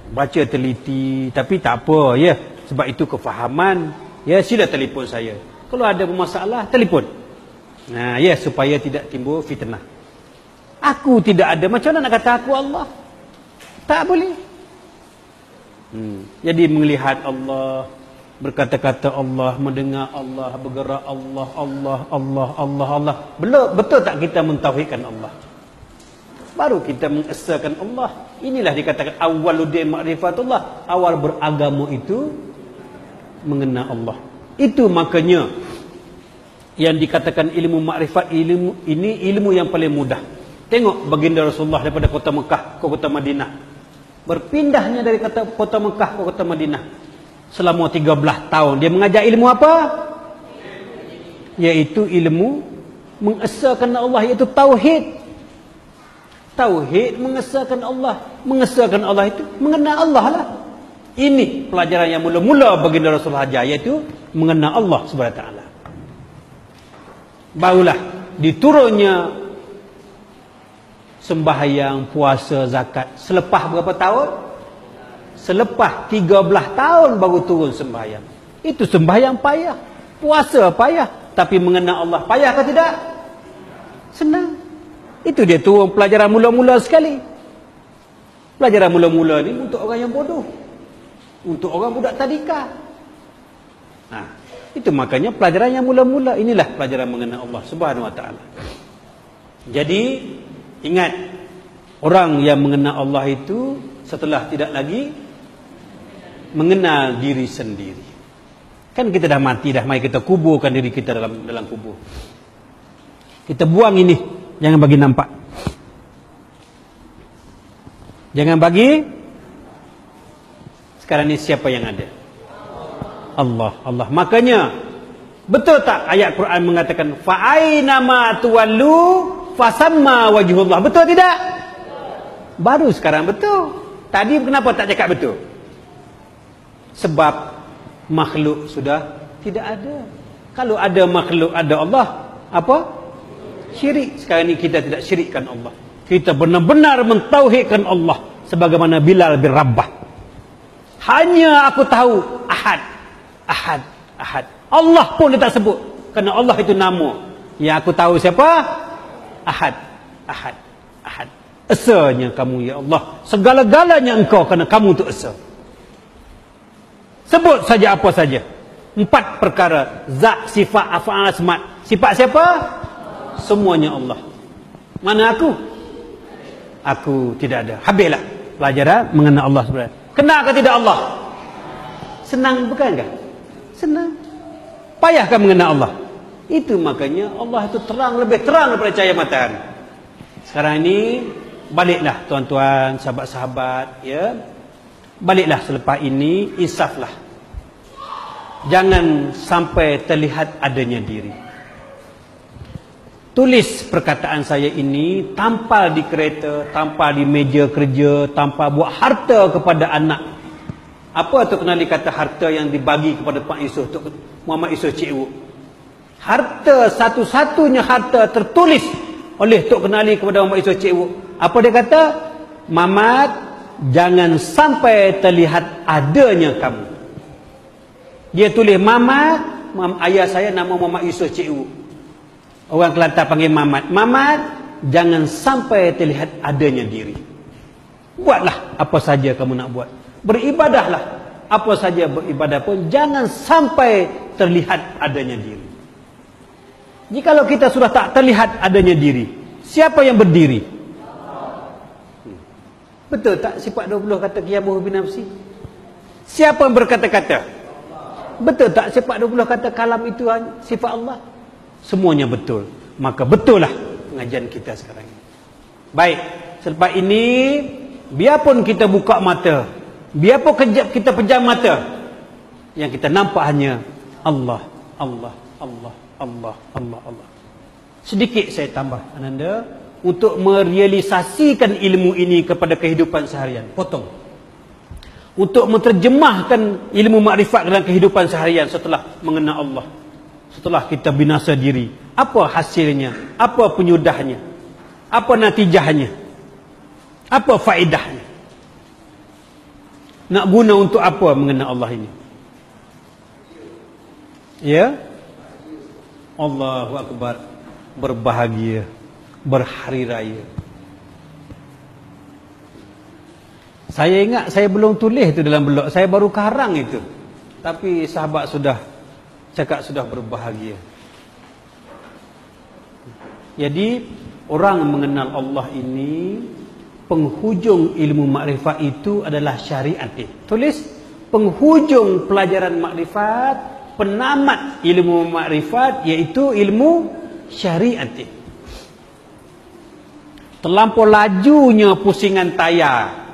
Baca teliti, tapi tak apa, ya. Sebab itu kefahaman, ya. Sila telefon saya. Kalau ada masalah, telefon. Nah, ya supaya tidak timbul fitnah. Aku tidak ada. Macam mana nak kata aku Allah? Tak boleh. Hmm. jadi melihat Allah berkata-kata Allah mendengar Allah bergerak Allah Allah Allah Allah Allah. Belum betul tak kita mentauhidkan Allah? Baru kita mengesahkan Allah. Inilah dikatakan awwaluddin ma'rifatullah. Awal beragama itu mengenal Allah. Itu makanya yang dikatakan ilmu makrifat ilmu ini ilmu yang paling mudah. Tengok baginda Rasulullah daripada kota Mekah ke kota Madinah berpindahnya dari kota kota Mekah ke kota Madinah. Selama 13 tahun. Dia mengajar ilmu apa? Yaitu ilmu mengesahkan Allah iaitu tauhid. Tauhid mengesahkan Allah. Mengesahkan Allah itu mengenal Allah lah. Ini pelajaran yang mula-mula baginda Rasulullah ajar iaitu mengenal Allah taala. Barulah diturunnya sembahyang, puasa, zakat. Selepas berapa tahun? Selepas 13 tahun baru turun sembahyang. Itu sembahyang payah. Puasa payah. Tapi mengenal Allah payah ke tidak? Senang. Itu dia turun pelajaran mula-mula sekali. Pelajaran mula-mula ni untuk orang yang bodoh. Untuk orang budak tadika. Nah, itu makanya pelajaran yang mula-mula inilah pelajaran mengenal Allah Subhanahu Wa Taala. Jadi ingat orang yang mengenal Allah itu setelah tidak lagi mengenal diri sendiri. Kan kita dah mati dah, mai kita kuburkan diri kita dalam dalam kubur. Kita buang ini, jangan bagi nampak. Jangan bagi sekarang ni siapa yang ada? Allah Allah makanya betul tak ayat Quran mengatakan fa aina ma tuwallu fasamma wajhullah. Betul tidak? Baru sekarang betul. Tadi kenapa tak cakap betul? Sebab makhluk sudah tidak ada. Kalau ada makhluk ada Allah apa? Syirik. Sekarang ni kita tidak syirikkan Allah. Kita benar-benar mentauhidkan Allah sebagaimana Bilal bin Rabah hanya aku tahu ahad Ahad, Ahad. Allah pun dia tak sebut. Kerana Allah itu nama. Yang aku tahu siapa? Ahad, Ahad, Ahad. Esanya kamu ya Allah. Segala-galanya engkau kerana kamu itu esa. Sebut saja apa saja. Empat perkara. Zat, sifat, afa'al, semat. Sifat siapa? Semuanya Allah. Mana aku? Aku tidak ada. Habislah pelajaran mengenai Allah sebenarnya. Kenapa tidak Allah? Senang bukan kan? Senang. Payahkah mengenal Allah? Itu makanya Allah itu terang lebih terang daripada cahaya matahari. Sekarang ini baliklah tuan-tuan, sahabat-sahabat, ya. Baliklah selepas ini insaflah. Jangan sampai terlihat adanya diri. Tulis perkataan saya ini tampal di kereta, tampal di meja kerja, tampal buat harta kepada anak apa tu kenali kata harta yang dibagi kepada Pak Yusof Tok Muhammad Yusof Cikgu? Harta satu-satunya harta tertulis oleh Tok Kenali kepada Muhammad Yusof Cikgu. Apa dia kata? Mamat, jangan sampai terlihat adanya kamu. Dia tulis Mamat, ayah saya nama Muhammad Yusof Cikgu. Orang Kelantan panggil Mamat. Mamat, jangan sampai terlihat adanya diri. Buatlah apa saja kamu nak buat beribadahlah apa saja beribadah pun jangan sampai terlihat adanya diri jikalau kita sudah tak terlihat adanya diri siapa yang berdiri? Betul tak sifat 20 kata qiyamuh bin nafsi siapa yang berkata-kata? Betul tak sifat 20 kata kalam itu sifat Allah? Semuanya betul. Maka betul lah pengajian kita sekarang ini. Baik selepas ini biarpun kita buka mata Biarpun kejap kita pejam mata Yang kita nampak hanya Allah Allah Allah Allah Allah Allah. Sedikit saya tambah Ananda Untuk merealisasikan ilmu ini kepada kehidupan seharian. Potong. Untuk menerjemahkan ilmu makrifat dalam kehidupan seharian Setelah mengenal Allah. Setelah kita binasa diri. Apa hasilnya? Apa penyudahnya? Apa natijahnya? Apa faedahnya? Nak guna untuk apa mengenal Allah ini? Ya? Allahu Akbar. Berbahagia. Berhari raya. Saya ingat saya belum tulis itu dalam blog. Saya baru karang itu. Tapi sahabat sudah cakap sudah berbahagia. Jadi orang mengenal Allah ini penghujung ilmu makrifat itu adalah syariat. Tulis penghujung pelajaran makrifat, penamat ilmu makrifat iaitu ilmu syariat. Terlampau lajunya pusingan tayar.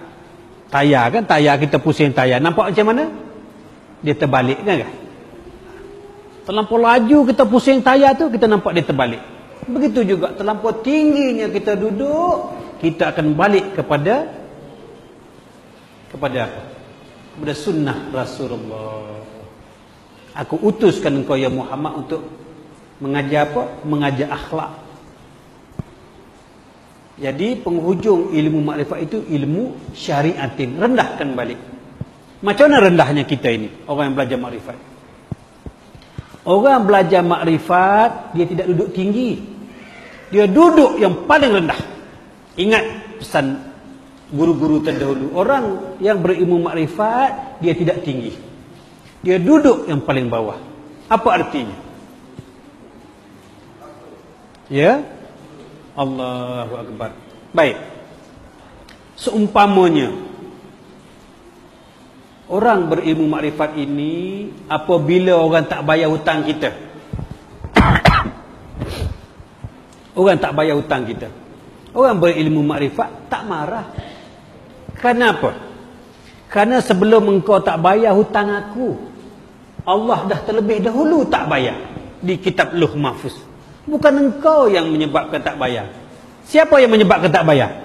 Tayar kan? Tayar kita pusing tayar. Nampak macam mana? Dia terbalik kan? Kan terlampau laju kita pusing tayar tu kita nampak dia terbalik. Begitu juga terlampau tingginya kita duduk kita akan balik kepada kepada apa? Kepada sunnah Rasulullah aku utuskan engkau ya Muhammad untuk mengajar apa mengajar akhlak jadi penghujung ilmu makrifat itu ilmu syariatin. Rendahkan balik. Macam mana rendahnya kita ini? Orang yang belajar makrifat. Orang belajar makrifat, dia tidak duduk tinggi. Dia duduk yang paling rendah. Ingat pesan guru-guru terdahulu. Orang yang berilmu makrifat, dia tidak tinggi. Dia duduk yang paling bawah. Apa artinya? Ya? Allahu Akbar. Baik. Seumpamanya orang berilmu makrifat ini apabila orang tak bayar hutang kita. orang tak bayar hutang kita. Orang berilmu makrifat tak marah. Kenapa? Karena sebelum engkau tak bayar hutang aku, Allah dah terlebih dahulu tak bayar di kitab Luh Mahfuz. Bukan engkau yang menyebabkan tak bayar. Siapa yang menyebabkan tak bayar?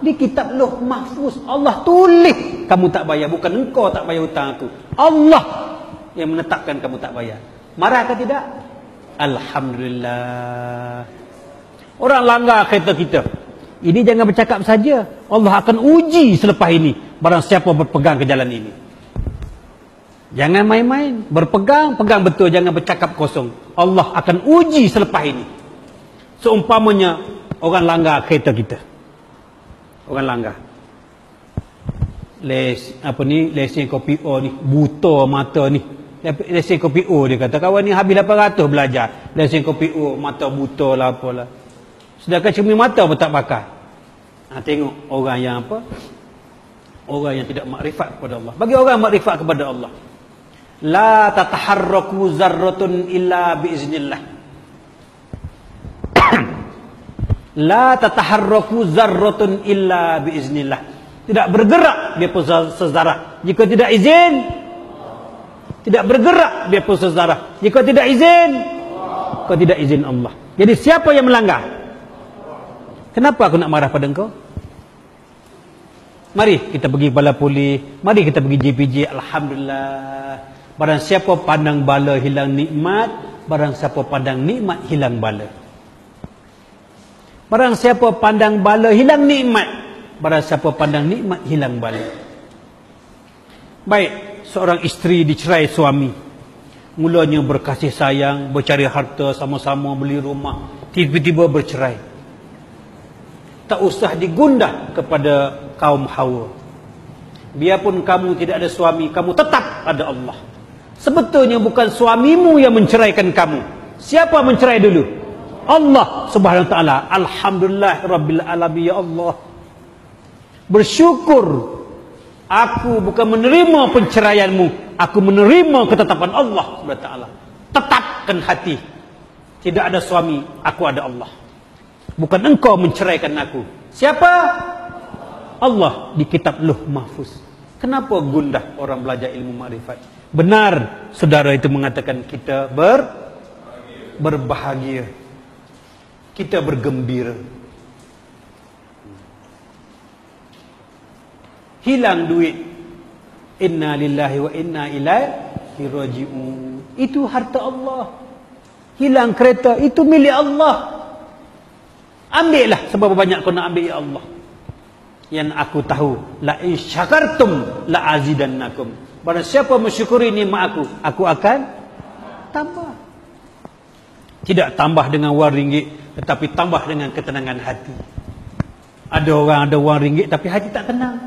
Di kitab Luh Mahfuz Allah tulis kamu tak bayar, bukan engkau tak bayar hutang aku. Allah yang menetapkan kamu tak bayar. Marah ke tidak? Alhamdulillah. Orang langgar kereta kita. Ini jangan bercakap saja. Allah akan uji selepas ini barang siapa berpegang ke jalan ini. Jangan main-main. Berpegang, pegang betul. Jangan bercakap kosong. Allah akan uji selepas ini. Seumpamanya orang langgar kereta kita. Orang langgar. Les, apa ni, lesen kopi O ni. Buta mata ni. Lesen kopi O dia kata. Kawan ni habis 800 belajar. Lesen kopi O, mata buta lah apalah. Sedangkan cermin mata pun tak pakai. Ha, tengok orang yang apa? Orang yang tidak makrifat kepada Allah. Bagi orang makrifat kepada Allah la tataharraku zarratun illa biiznillah la tataharraku zarratun illa biiznillah tidak bergerak dia pun sezarah jika tidak izin tidak bergerak dia pun sezarah jika tidak izin kau tidak izin Allah. Jadi siapa yang melanggar? Kenapa aku nak marah pada engkau? Mari kita pergi bala puli, mari kita pergi JPJ. Alhamdulillah. Barang siapa pandang bala hilang nikmat, barang siapa pandang nikmat hilang bala. Barang siapa pandang bala hilang nikmat, barang siapa pandang nikmat hilang bala. Baik, seorang isteri dicerai suami. Mulanya berkasih sayang, bercari harta sama-sama beli rumah, tiba-tiba bercerai. Tak usah digundah kepada kaum Hawa. Biarpun kamu tidak ada suami, kamu tetap ada Allah. Sebetulnya bukan suamimu yang menceraikan kamu. Siapa mencerai dulu? Allah Subhanahu wa taala. Alhamdulillah rabbil alamin ya Allah. Bersyukur aku bukan menerima penceraianmu, aku menerima ketetapan Allah Subhanahu wa taala. Tetapkan hati. Tidak ada suami, aku ada Allah. Bukan engkau menceraikan aku. Siapa? Allah di kitab Luh Mahfuz. Kenapa gundah orang belajar ilmu makrifat? Benar saudara itu mengatakan kita ber berbahagia. Kita bergembira. Hilang duit. Inna lillahi wa inna ilaihi raji'un. Itu harta Allah. Hilang kereta itu milik Allah. Ambillah sebab banyak kau nak ambil ya Allah. Yang aku tahu la in syakartum la azidannakum Barang siapa mensyukuri nikmat aku, aku akan tambah. Tidak tambah dengan wang ringgit, tetapi tambah dengan ketenangan hati. Ada orang ada wang ringgit tapi hati tak tenang.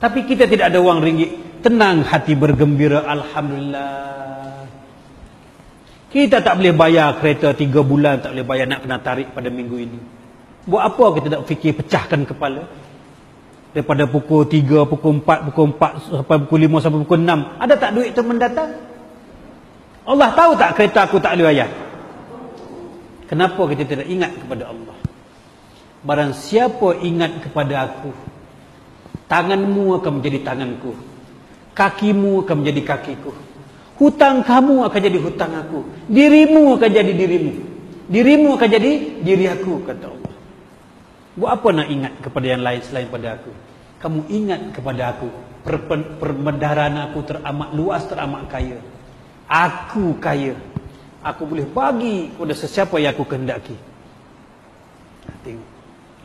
Tapi kita tidak ada wang ringgit. Tenang hati bergembira. Alhamdulillah. Kita tak boleh bayar kereta tiga bulan. Tak boleh bayar nak kena tarik pada minggu ini. Buat apa kita nak fikir pecahkan kepala? Daripada pukul tiga, pukul empat, pukul empat sampai pukul lima sampai pukul enam. Ada tak duit itu mendatang? Allah tahu tak kereta aku tak boleh bayar? Kenapa kita tidak ingat kepada Allah? Barang siapa ingat kepada aku, Tanganmu akan menjadi tanganku. Kakimu akan menjadi kakiku. Hutang kamu akan jadi hutang aku. Dirimu akan jadi dirimu. Dirimu akan jadi diri aku, kata Allah. Buat apa nak ingat kepada yang lain selain pada aku? Kamu ingat kepada aku. Permendaran aku teramat luas, teramat kaya. Aku kaya. Aku boleh bagi kepada sesiapa yang aku kehendaki. Tengok.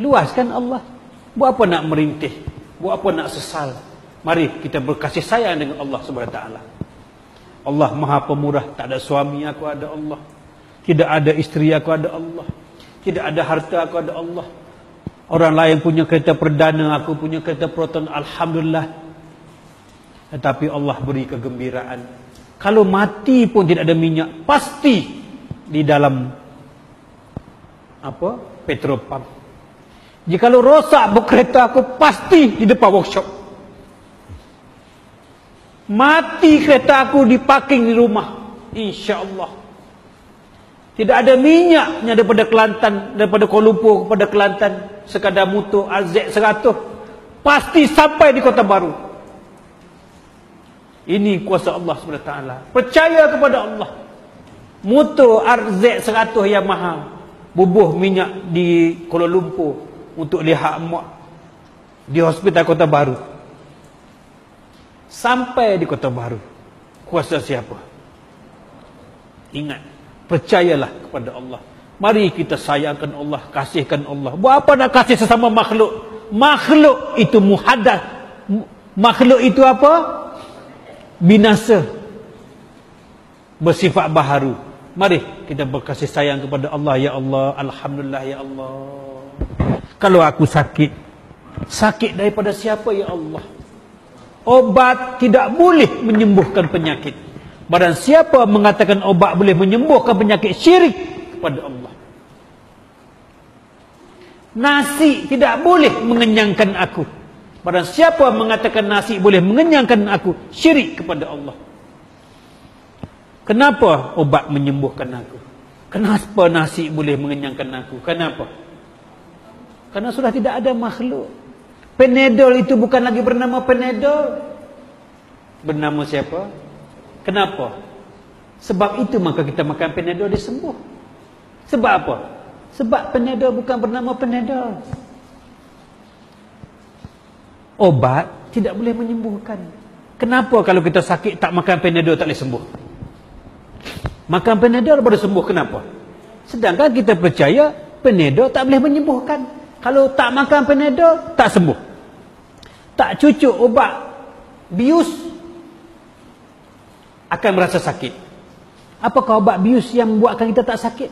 Luas kan Allah? Buat apa nak merintih? Buat apa nak sesal? Mari kita berkasih sayang dengan Allah taala. Allah Maha Pemurah, tak ada suami aku ada Allah. Tidak ada isteri aku ada Allah. Tidak ada harta aku ada Allah. Orang lain punya kereta perdana, aku punya kereta proton, alhamdulillah. Tetapi Allah beri kegembiraan. Kalau mati pun tidak ada minyak, pasti di dalam apa? Petrol pump. Jika rosak berkereta aku pasti di depan workshop. Mati kereta aku di parking di rumah. Insya Allah. Tidak ada minyaknya daripada Kelantan, daripada Kuala Lumpur kepada Kelantan. Sekadar mutu AZ100. Pasti sampai di kota baru. Ini kuasa Allah SWT. Percaya kepada Allah. Mutu RZ100 yang mahal. Bubuh minyak di Kuala Lumpur untuk lihat mak di hospital Kota Baru. Sampai di Kota Baru. Kuasa siapa? Ingat, percayalah kepada Allah. Mari kita sayangkan Allah, kasihkan Allah. Buat apa nak kasih sesama makhluk? Makhluk itu muhadath. Makhluk itu apa? Binasa. Bersifat baharu. Mari kita berkasih sayang kepada Allah. Ya Allah, Alhamdulillah, Ya Allah. Kalau aku sakit Sakit daripada siapa ya Allah Obat tidak boleh menyembuhkan penyakit Badan siapa mengatakan obat boleh menyembuhkan penyakit syirik? Kepada Allah. Nasi tidak boleh mengenyangkan aku. Badan siapa mengatakan nasi boleh mengenyangkan aku? Syirik kepada Allah. Kenapa obat menyembuhkan aku? Kenapa nasi boleh mengenyangkan aku? Kenapa? Karena sudah tidak ada makhluk. Penedol itu bukan lagi bernama penedol. Bernama siapa? Kenapa? Sebab itu maka kita makan penedol dia sembuh. Sebab apa? Sebab penedol bukan bernama penedol. Obat tidak boleh menyembuhkan. Kenapa kalau kita sakit tak makan penedol tak boleh sembuh? Makan penedol baru sembuh kenapa? Sedangkan kita percaya penedol tak boleh menyembuhkan. Kalau tak makan penedol, tak sembuh. Tak cucuk ubat bius, akan merasa sakit. Apakah ubat bius yang membuatkan kita tak sakit?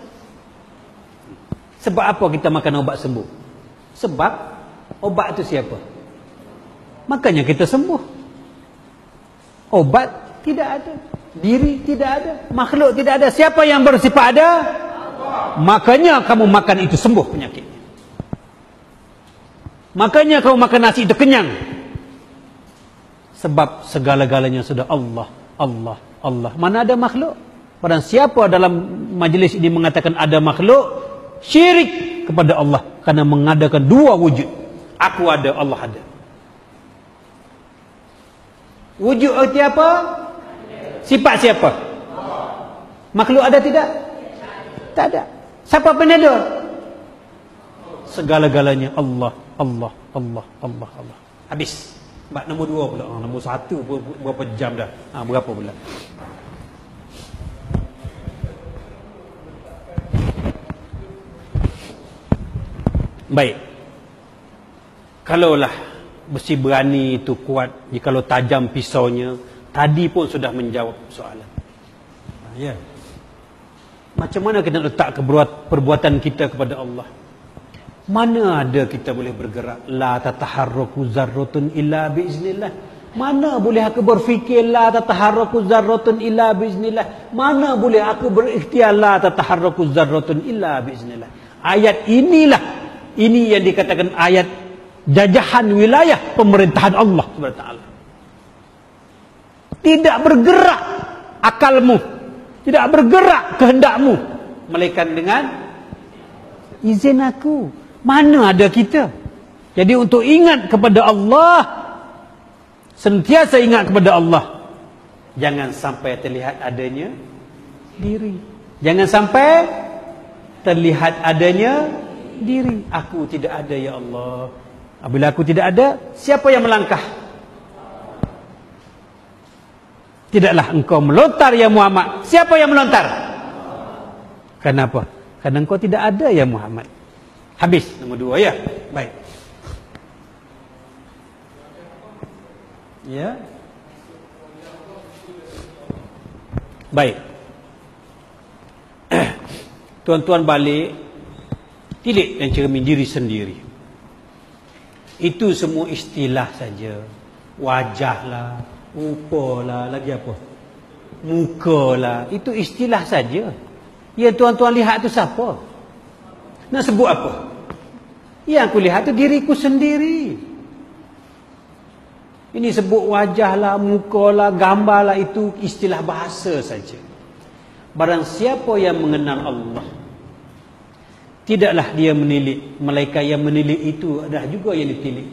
Sebab apa kita makan ubat sembuh? Sebab obat itu siapa? Makanya kita sembuh. Obat tidak ada. Diri tidak ada. Makhluk tidak ada. Siapa yang bersifat ada? Makanya kamu makan itu sembuh penyakit. Makanya kau makan nasi itu kenyang. Sebab segala-galanya sudah Allah, Allah, Allah. Mana ada makhluk? Padahal siapa dalam majlis ini mengatakan ada makhluk? Syirik kepada Allah. Karena mengadakan dua wujud. Aku ada, Allah ada. Wujud arti apa? Sifat siapa? Makhluk ada tidak? Tak ada. Siapa penedor? Segala-galanya Allah. Allah, Allah, Allah, Allah. Habis. Bab nombor dua pula. Oh, nombor satu berapa jam dah? Ha, berapa pula? Baik. Kalaulah besi berani itu kuat, jikalau tajam pisaunya, tadi pun sudah menjawab soalan. Ha, ya. Macam mana kita letak perbuatan kita kepada Allah? Mana ada kita boleh bergerak? La tataharraku zarratun illa biiznillah. Mana boleh aku berfikir la tataharraku zarratun illa biiznillah? Mana boleh aku berikhtiar la tataharraku zarratun illa biiznillah? Ayat inilah ini yang dikatakan ayat jajahan wilayah pemerintahan Allah Subhanahu taala. Tidak bergerak akalmu, tidak bergerak kehendakmu melainkan dengan izin aku. Mana ada kita? Jadi untuk ingat kepada Allah Sentiasa ingat kepada Allah. Jangan sampai terlihat adanya Diri. Jangan sampai Terlihat adanya Diri. Aku tidak ada ya Allah. Apabila aku tidak ada Siapa yang melangkah? Tidaklah engkau melontar ya Muhammad. Siapa yang melontar? Kenapa? Karena engkau tidak ada ya Muhammad Habis nombor dua ya. Baik. Ya. Baik. Tuan-tuan balik tilik dan cermin diri sendiri. Itu semua istilah saja. Wajahlah, rupalah, lagi apa? Mukalah, itu istilah saja. Ya tuan-tuan lihat tu siapa? Nak sebut apa? Yang aku lihat tu diriku sendiri. Ini sebut wajah lah, muka lah, gambar lah itu istilah bahasa saja. Barang siapa yang mengenal Allah. Tidaklah dia menilik. Malaikat yang menilik itu adalah juga yang ditilik.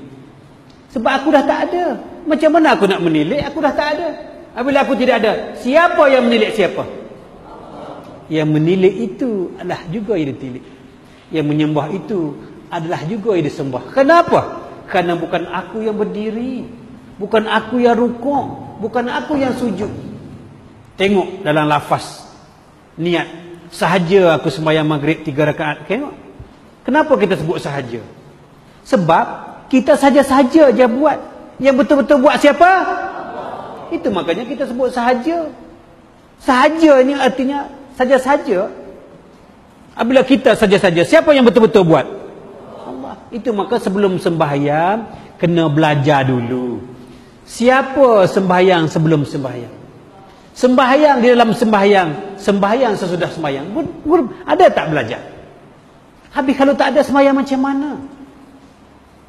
Sebab aku dah tak ada. Macam mana aku nak menilik? Aku dah tak ada. Apabila aku tidak ada. Siapa yang menilik siapa? Yang menilik itu adalah juga yang ditilik. Yang menyembah itu adalah juga yang disembah. Kenapa? Karena bukan aku yang berdiri. Bukan aku yang rukuk. Bukan aku yang sujud. Tengok dalam lafaz. Niat. Sahaja aku sembahyang maghrib tiga rakaat. Tengok. Kenapa kita sebut sahaja? Sebab kita saja-saja je buat. Yang betul-betul buat siapa? Itu makanya kita sebut sahaja. Sahaja ni artinya saja-saja. Apabila kita saja-saja, siapa yang betul-betul buat? Itu maka sebelum sembahyang kena belajar dulu. Siapa sembahyang sebelum sembahyang? Sembahyang di dalam sembahyang, sembahyang sesudah sembahyang. Ada tak belajar? Habis kalau tak ada sembahyang macam mana?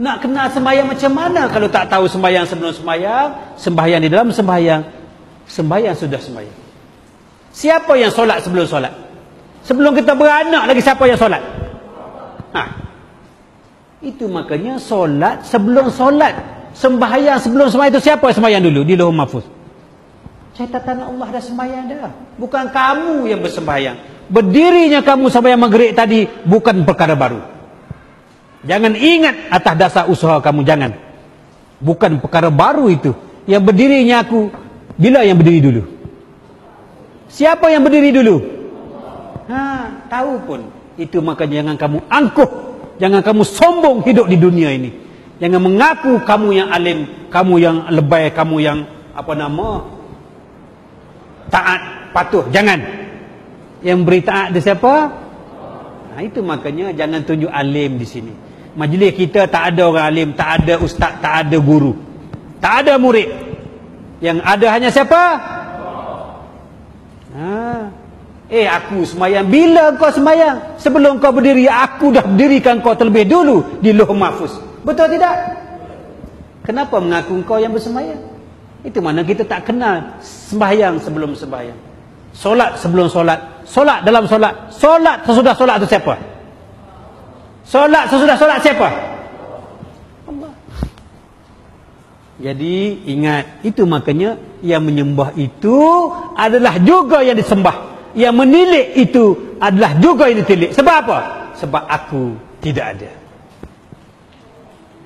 Nak kenal sembahyang macam mana kalau tak tahu sembahyang sebelum sembahyang, sembahyang di dalam sembahyang, sembahyang sudah sembahyang. Siapa yang solat sebelum solat? Sebelum kita beranak lagi siapa yang solat? Ha, itu makanya solat sebelum solat. Sembahyang sebelum sembahyang itu siapa sembahyang dulu di luhur mahfuz? Catatan Allah dah sembahyang dah. Bukan kamu yang bersembahyang. Berdirinya kamu sembahyang maghrib tadi bukan perkara baru. Jangan ingat atas dasar usaha kamu jangan. Bukan perkara baru itu. Yang berdirinya aku bila yang berdiri dulu? Siapa yang berdiri dulu? Ha, tahu pun. Itu makanya jangan kamu angkuh Jangan kamu sombong hidup di dunia ini. Jangan mengaku kamu yang alim, kamu yang lebay, kamu yang apa nama? Taat, patuh. Jangan. Yang beri taat dia siapa? Nah, itu makanya jangan tunjuk alim di sini. Majlis kita tak ada orang alim, tak ada ustaz, tak ada guru. Tak ada murid. Yang ada hanya siapa? Ha. Eh aku semayang. Bila kau semayang? Sebelum kau berdiri Aku dah dirikan kau terlebih dulu Di loh mahfuz. Betul tidak? Kenapa mengaku kau yang bersemayang? Itu mana kita tak kenal Sembahyang sebelum sembahyang. Solat sebelum solat. Solat dalam solat. Solat sesudah solat itu siapa? Solat sesudah solat siapa? Allah. Jadi ingat. Itu makanya Yang menyembah itu Adalah juga yang disembah yang menilik itu adalah juga yang ditilik. Sebab apa? Sebab aku tidak ada.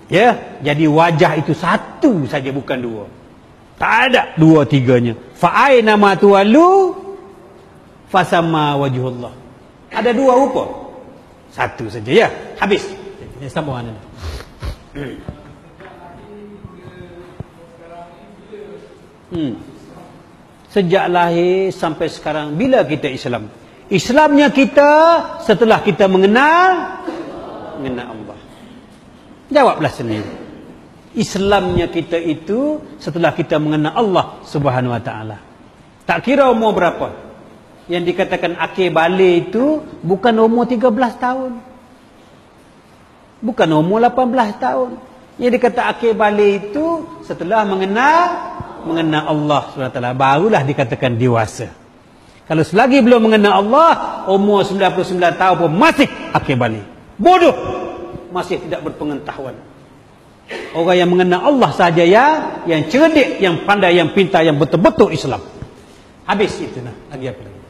Ya, jadi wajah itu satu saja bukan dua. Tak ada dua tiganya. Fa aina ma tuwalu fasama wajhullah. Ada dua rupa. Satu saja ya. Habis. Ini sambung anda. Hmm sejak lahir sampai sekarang bila kita Islam Islamnya kita setelah kita mengenal mengenal Allah Jawablah sendiri. Islamnya kita itu setelah kita mengenal Allah Subhanahu wa taala. Tak kira umur berapa. Yang dikatakan akhir balik itu bukan umur 13 tahun. Bukan umur 18 tahun. Yang dikata akhir balik itu setelah mengenal mengenal Allah SWT barulah dikatakan dewasa. Kalau selagi belum mengenal Allah, umur 99 tahun pun masih akhir balik. Bodoh. Masih tidak berpengetahuan. Orang yang mengenal Allah saja ya, yang cerdik, yang pandai, yang pintar, yang betul-betul Islam. Habis itu nah. Lagi apa lagi?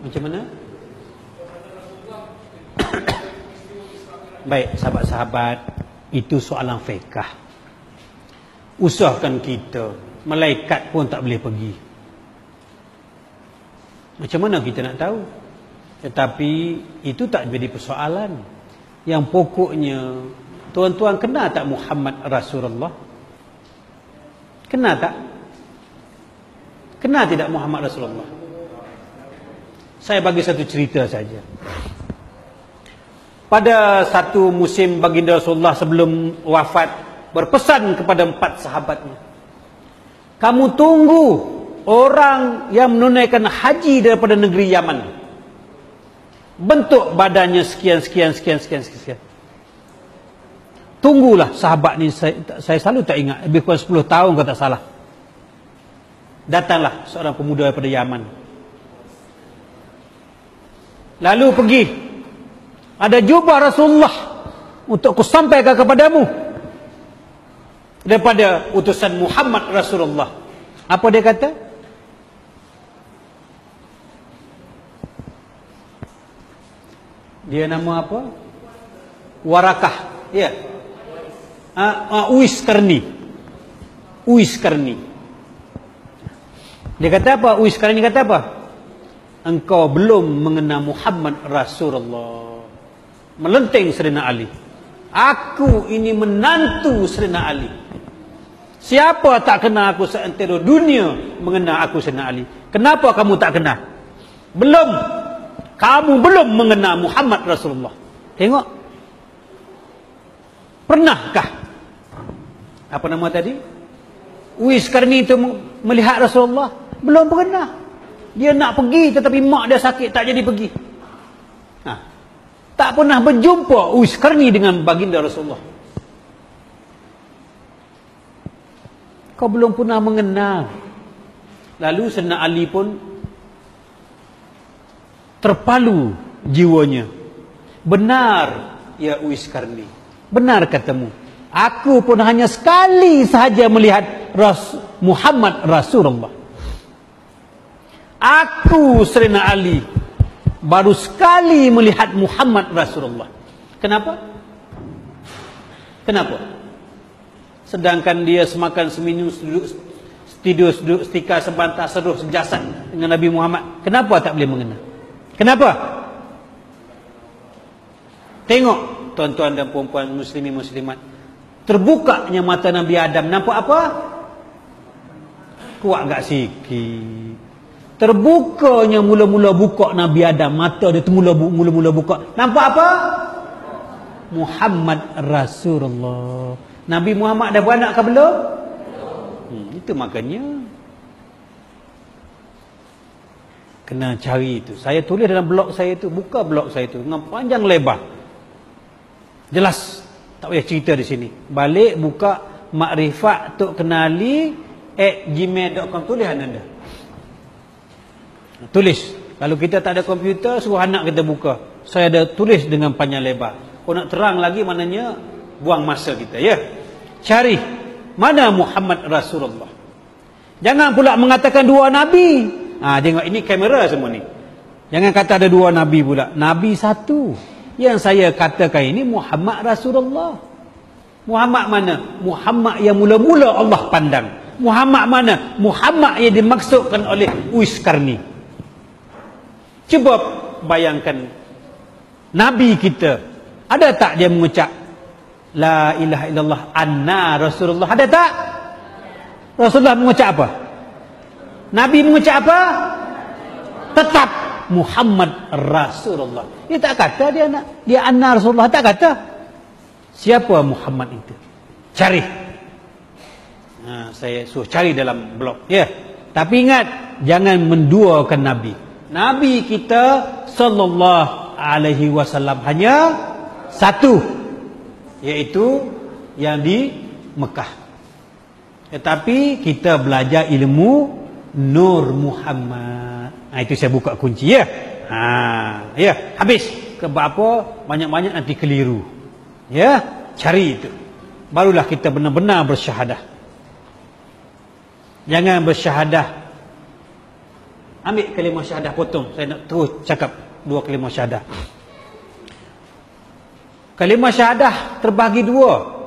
Macam mana? Baik, sahabat-sahabat, itu soalan fiqah. Usahkan kita, malaikat pun tak boleh pergi. Macam mana kita nak tahu? Tetapi itu tak jadi persoalan. Yang pokoknya, tuan-tuan kenal tak Muhammad Rasulullah? Kenal tak? Kenal tidak Muhammad Rasulullah? Saya bagi satu cerita saja. Pada satu musim baginda Rasulullah sebelum wafat berpesan kepada empat sahabatnya. Kamu tunggu orang yang menunaikan haji daripada negeri Yaman. Bentuk badannya sekian sekian sekian sekian sekian. Tunggulah sahabat ni saya, saya selalu tak ingat lebih kurang 10 tahun kalau tak salah. Datanglah seorang pemuda daripada Yaman. Lalu pergi ada jubah Rasulullah untuk ku sampaikan kepadamu daripada utusan Muhammad Rasulullah. Apa dia kata? Dia nama apa? Warakah. Ya. Uh, uh, Uis Karni. Uis Karni. Dia kata apa? Uis Karni kata apa? Engkau belum mengenal Muhammad Rasulullah melenting Serina Ali. Aku ini menantu Serina Ali. Siapa tak kenal aku seantero dunia mengenal aku Serina Ali? Kenapa kamu tak kenal? Belum. Kamu belum mengenal Muhammad Rasulullah. Tengok. Pernahkah? Apa nama tadi? Uis Karni itu melihat Rasulullah. Belum pernah. Dia nak pergi tetapi mak dia sakit tak jadi pergi tak pernah berjumpa Uis Karni dengan baginda Rasulullah. Kau belum pernah mengenal. Lalu Sena Ali pun terpalu jiwanya. Benar ya Uis Karni. Benar katamu. Aku pun hanya sekali sahaja melihat Ras Muhammad Rasulullah. Aku Serena Ali baru sekali melihat Muhammad Rasulullah. Kenapa? Kenapa? Sedangkan dia semakan seminum seduduk tidur seduduk setika sebantah seruh sejasad dengan Nabi Muhammad. Kenapa tak boleh mengenal? Kenapa? Tengok tuan-tuan dan puan-puan muslimin muslimat. Terbukanya mata Nabi Adam. Nampak apa? Kuat gak sikit. Terbukanya mula-mula buka Nabi Adam. Mata dia tu mula-mula buka. Nampak apa? Muhammad Rasulullah. Nabi Muhammad dah beranak ke belum? Hmm, itu makanya. Kena cari itu. Saya tulis dalam blog saya itu. Buka blog saya itu. Dengan panjang lebar. Jelas. Tak payah cerita di sini. Balik buka makrifat tok kenali at gmail.com tulisan anda. Tulis. Kalau kita tak ada komputer, suruh anak kita buka. Saya ada tulis dengan panjang lebar. Kalau nak terang lagi, maknanya buang masa kita. Ya. Cari. Mana Muhammad Rasulullah? Jangan pula mengatakan dua Nabi. Ha, tengok, ini kamera semua ni. Jangan kata ada dua Nabi pula. Nabi satu. Yang saya katakan ini Muhammad Rasulullah. Muhammad mana? Muhammad yang mula-mula Allah pandang. Muhammad mana? Muhammad yang dimaksudkan oleh Uis Karni. Cuba bayangkan Nabi kita Ada tak dia mengucap La ilaha illallah anna Rasulullah Ada tak? Rasulullah mengucap apa? Nabi mengucap apa? Tetap Muhammad Rasulullah. Dia tak kata dia nak dia anna Rasulullah tak kata. Siapa Muhammad itu? Cari. Ha, saya suruh cari dalam blog. Ya. Tapi ingat jangan menduakan Nabi. Nabi kita sallallahu alaihi wasallam hanya satu iaitu yang di Mekah. Tetapi kita belajar ilmu Nur Muhammad. Ha, itu saya buka kunci ya. Ha, ya, habis. Sebab apa? Banyak-banyak nanti keliru. Ya, cari itu. Barulah kita benar-benar bersyahadah. Jangan bersyahadah. Ambil kalimah syahadah potong. Saya nak terus cakap dua kalimah syahadah. Kalimah syahadah terbagi dua.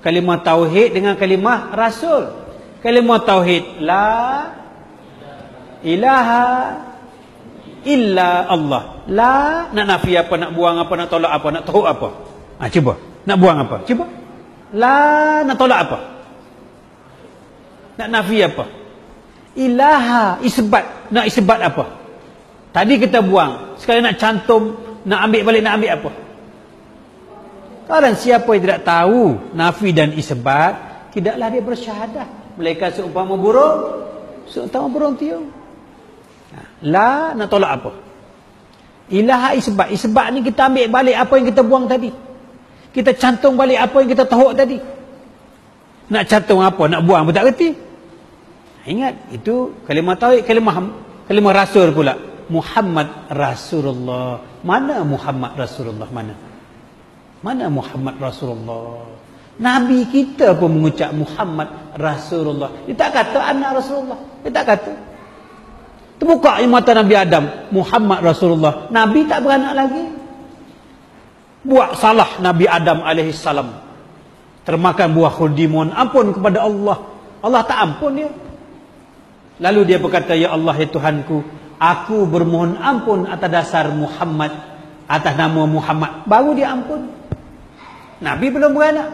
Kalimah tauhid dengan kalimah rasul. Kalimah tauhid la ilaha illa Allah. La nak nafi apa, nak buang apa, nak tolak apa, nak tahu apa. Ha, cuba. Nak buang apa? Cuba. La nak tolak apa? Nak nafi apa? Ilaha isbat. Nak isbat apa? Tadi kita buang. Sekali nak cantum, nak ambil balik, nak ambil apa? Kalau siapa yang tidak tahu nafi dan isbat, tidaklah dia bersyahadah. Mereka seumpama burung, seumpama burung tiung. La nak tolak apa? Ilaha isbat. Isbat ni kita ambil balik apa yang kita buang tadi. Kita cantum balik apa yang kita tahuk tadi. Nak cantum apa? Nak buang pun tak kerti. Ingat, itu kalimah tauhid, kalimah kalimah rasul pula. Muhammad Rasulullah. Mana Muhammad Rasulullah? Mana? Mana Muhammad Rasulullah? Nabi kita pun mengucap Muhammad Rasulullah. Dia tak kata anak Rasulullah. Dia tak kata. Terbuka mata Nabi Adam. Muhammad Rasulullah. Nabi tak beranak lagi. Buat salah Nabi Adam AS. Termakan buah khuldi. Mohon ampun kepada Allah. Allah tak ampun dia. Lalu dia berkata, Ya Allah, ya Tuhanku. Aku bermohon ampun atas dasar Muhammad. Atas nama Muhammad. Baru dia ampun. Nabi belum beranak.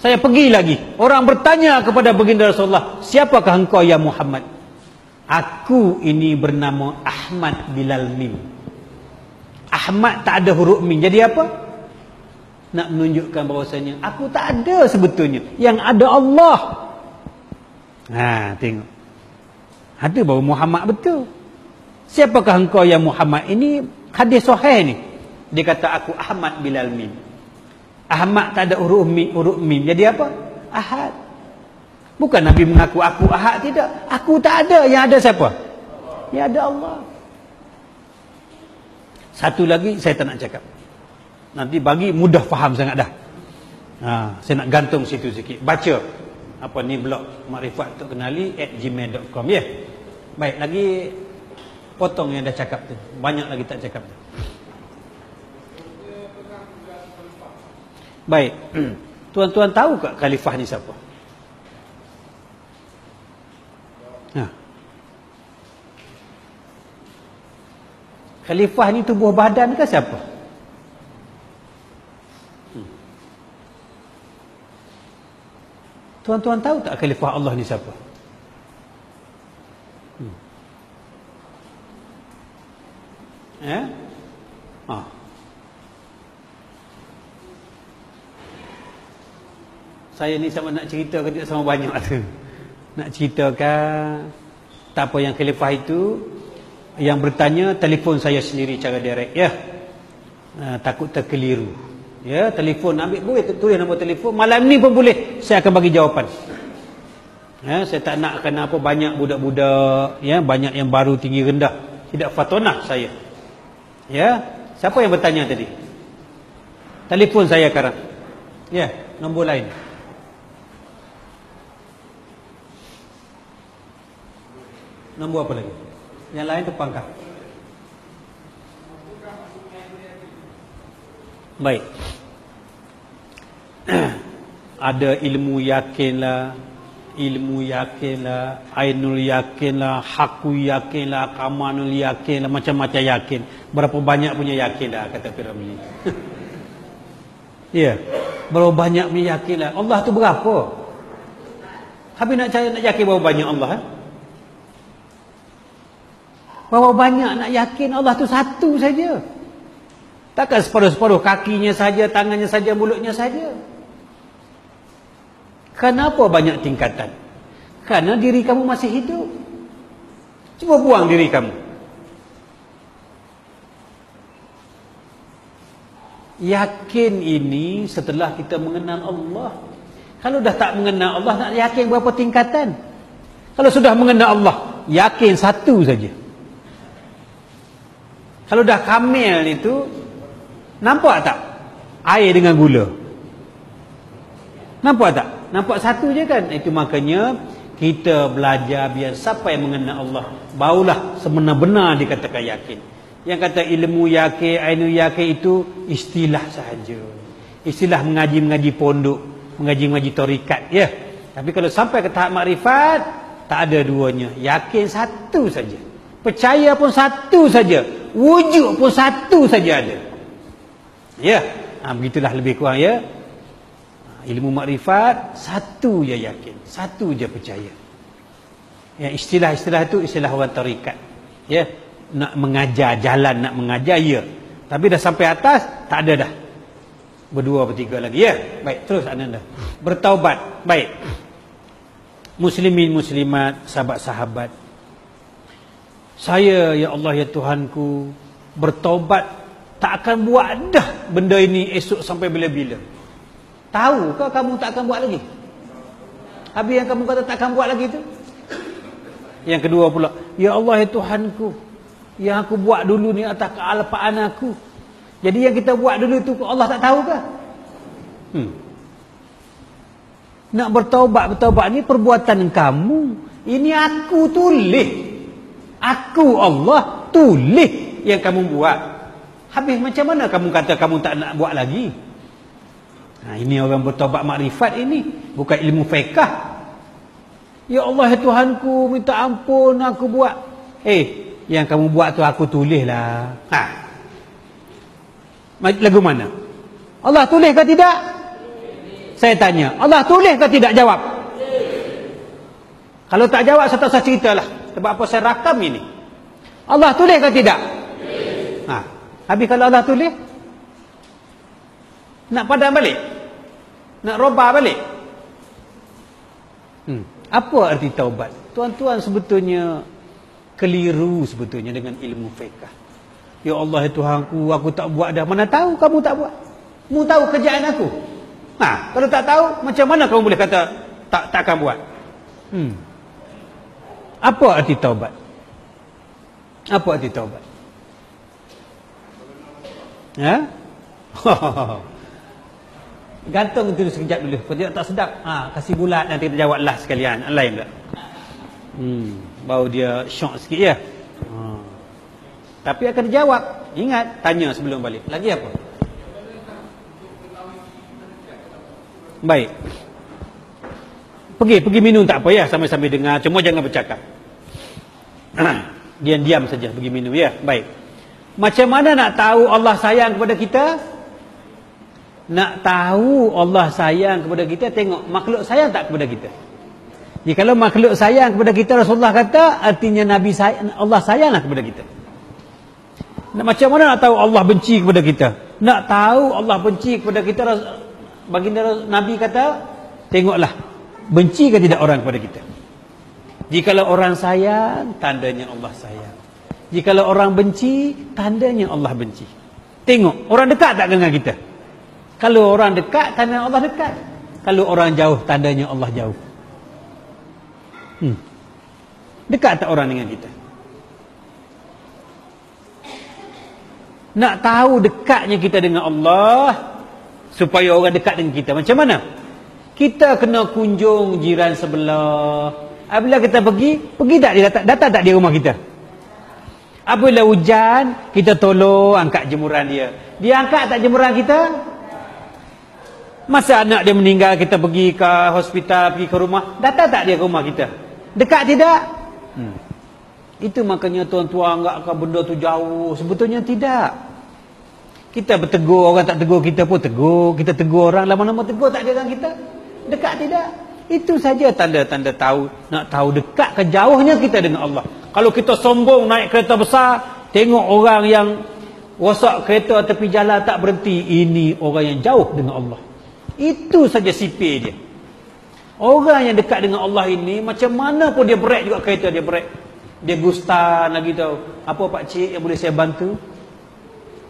Saya pergi lagi. Orang bertanya kepada baginda Rasulullah. Siapakah engkau ya Muhammad? Aku ini bernama Ahmad Bilal Mim. Ahmad tak ada huruf Mim. Jadi apa? Nak menunjukkan bahawasanya aku tak ada sebetulnya. Yang ada Allah. Ha, tengok. Ada bahawa Muhammad betul. Siapakah engkau yang Muhammad? Ini hadis sahih ni. Dia kata aku Ahmad Bilal Mim. Ahmad tak ada huruf Mim. Huruf Mim. Jadi apa? Ahad. Bukan Nabi mengaku aku ahad tidak. Aku tak ada. Yang ada siapa? Yang ada Allah. Satu lagi saya tak nak cakap. Nanti bagi mudah faham sangat dah. Ha, saya nak gantung situ sikit. Baca. Apa ni blog makrifat untuk kenali at gmail.com ya. Yeah. Baik lagi potong yang dah cakap tu. Banyak lagi tak cakap tu. Baik. Tuan-tuan tahu tak khalifah ni siapa? Ha. Khalifah ni tubuh badan ke siapa? Tuan-tuan tahu tak khalifah Allah ni siapa? Hmm. Eh? Ha. Saya ni sama nak cerita ke tidak sama banyak tu nak ceritakan tak apa yang khalifah itu yang bertanya telefon saya sendiri cara direct ya uh, takut terkeliru ya telefon. Ambil boleh tulis nombor telefon. Malam ni pun boleh. Saya akan bagi jawapan. Ya saya tak nak kena apa banyak budak-budak. Ya banyak yang baru tinggi rendah. Tidak fatonah saya. Ya siapa yang bertanya tadi? Telefon saya sekarang. Ya nombor lain. Nombor apa lagi? Yang lain tu Baik. Ada ilmu yakinlah, ilmu yakinlah, ainul yakinlah, haku yakinlah, kamanul yakinlah, macam-macam yakin. Berapa banyak punya yakinlah kata Piramli. ya. Berapa banyak punya yakinlah. Allah tu berapa? Habis nak cari nak yakin berapa banyak Allah eh? Bahawa banyak nak yakin Allah tu satu saja. Takkan separuh-separuh kakinya saja, tangannya saja, mulutnya saja. Kenapa banyak tingkatan? Karena diri kamu masih hidup. Cuba buang diri kamu. Yakin ini setelah kita mengenal Allah. Kalau dah tak mengenal Allah, nak yakin berapa tingkatan? Kalau sudah mengenal Allah, yakin satu saja. Kalau dah kamil itu, nampak tak? Air dengan gula. Nampak tak? Nampak satu je kan? Itu makanya kita belajar biar siapa yang mengenal Allah, baulah sebenar-benar dikatakan yakin. Yang kata ilmu yakin, ainu yakin itu istilah sahaja. Istilah mengaji-mengaji pondok, mengaji-mengaji torikat, ya. Tapi kalau sampai ke tahap makrifat, tak ada duanya. Yakin satu saja. Percaya pun satu saja. Wujud pun satu saja ada. Ya. Ha, begitulah lebih kurang ya. Ha, ilmu makrifat satu je yakin, satu je percaya. Ya, istilah-istilah itu istilah orang tarikat. Ya. Nak mengajar jalan nak mengajar ya. Tapi dah sampai atas tak ada dah. Berdua bertiga lagi ya. Baik, terus anda. Bertaubat. Baik muslimin muslimat sahabat-sahabat saya ya Allah ya Tuhanku bertobat tak akan buat dah benda ini esok sampai bila-bila. Tahu ke kamu tak akan buat lagi? Habis yang kamu kata tak akan buat lagi tu? Yang kedua pula ya Allah ya Tuhanku yang aku buat dulu ni atas kealpaan aku. Jadi yang kita buat dulu tu Allah tak tahu ke? Hmm. Nak bertaubat bertaubat ni perbuatan kamu. Ini aku tulis. Aku Allah tulis yang kamu buat habis macam mana kamu kata kamu tak nak buat lagi nah, ini orang bertaubat makrifat ini bukan ilmu fiqah ya Allah ya Tuhanku minta ampun aku buat eh yang kamu buat tu aku tulis lah ha. lagu mana Allah tulis ke tidak saya tanya, Allah tulis ke tidak jawab? Kalau tak jawab, saya tak usah ceritalah. Sebab apa saya rakam ini? Allah tulis ke tidak? Ha. Habis kalau Allah tulis, nak padam balik? Nak robah balik? Hmm. Apa arti taubat? Tuan-tuan sebetulnya keliru sebetulnya dengan ilmu fiqah. Ya Allah ya Tuhanku, aku tak buat dah. Mana tahu kamu tak buat? Mu tahu kerjaan aku? Ha, kalau tak tahu, macam mana kamu boleh kata tak takkan buat? Hmm. Apa arti taubat? Apa arti taubat? Ya? Gantung itu sekejap dulu. Kalau tak sedap, ha, kasih bulat nanti kita jawab lah sekalian. Lain tak? Hmm, bau dia syok sikit ya. Ha. Tapi akan dijawab. Ingat, tanya sebelum balik. Lagi apa? Baik. Pergi, pergi minum tak apa ya, sambil-sambil dengar. Cuma jangan bercakap. Diam-diam saja pergi minum ya. Baik. Macam mana nak tahu Allah sayang kepada kita? Nak tahu Allah sayang kepada kita, tengok makhluk sayang tak kepada kita. Jadi kalau makhluk sayang kepada kita, Rasulullah kata, artinya Nabi sayang, Allah sayanglah kepada kita. Nak, macam mana nak tahu Allah benci kepada kita? Nak tahu Allah benci kepada kita, baginda Nabi kata tengoklah benci ke tidak orang kepada kita jikalau orang sayang tandanya Allah sayang jikalau orang benci tandanya Allah benci tengok orang dekat tak dengan kita kalau orang dekat tandanya Allah dekat kalau orang jauh tandanya Allah jauh hmm. dekat tak orang dengan kita nak tahu dekatnya kita dengan Allah supaya orang dekat dengan kita. Macam mana? Kita kena kunjung jiran sebelah. Apabila kita pergi, pergi tak dia datang, datang tak dia rumah kita? Apabila hujan, kita tolong angkat jemuran dia. Dia angkat tak jemuran kita? Masa anak dia meninggal, kita pergi ke hospital, pergi ke rumah. Datang tak dia ke rumah kita? Dekat tidak? Hmm. Itu makanya tuan-tuan anggap benda tu jauh. Sebetulnya tidak. Kita bertegur orang tak tegur kita pun tegur. Kita tegur orang lama-lama tegur tak ada dengan kita. Dekat tidak. Itu saja tanda-tanda tahu nak tahu dekat ke jauhnya kita dengan Allah. Kalau kita sombong naik kereta besar, tengok orang yang wasak kereta tepi jalan tak berhenti, ini orang yang jauh dengan Allah. Itu saja sipir dia. Orang yang dekat dengan Allah ini macam mana pun dia break juga kereta dia break. Dia gustan lagi tahu. Apa pak cik yang boleh saya bantu?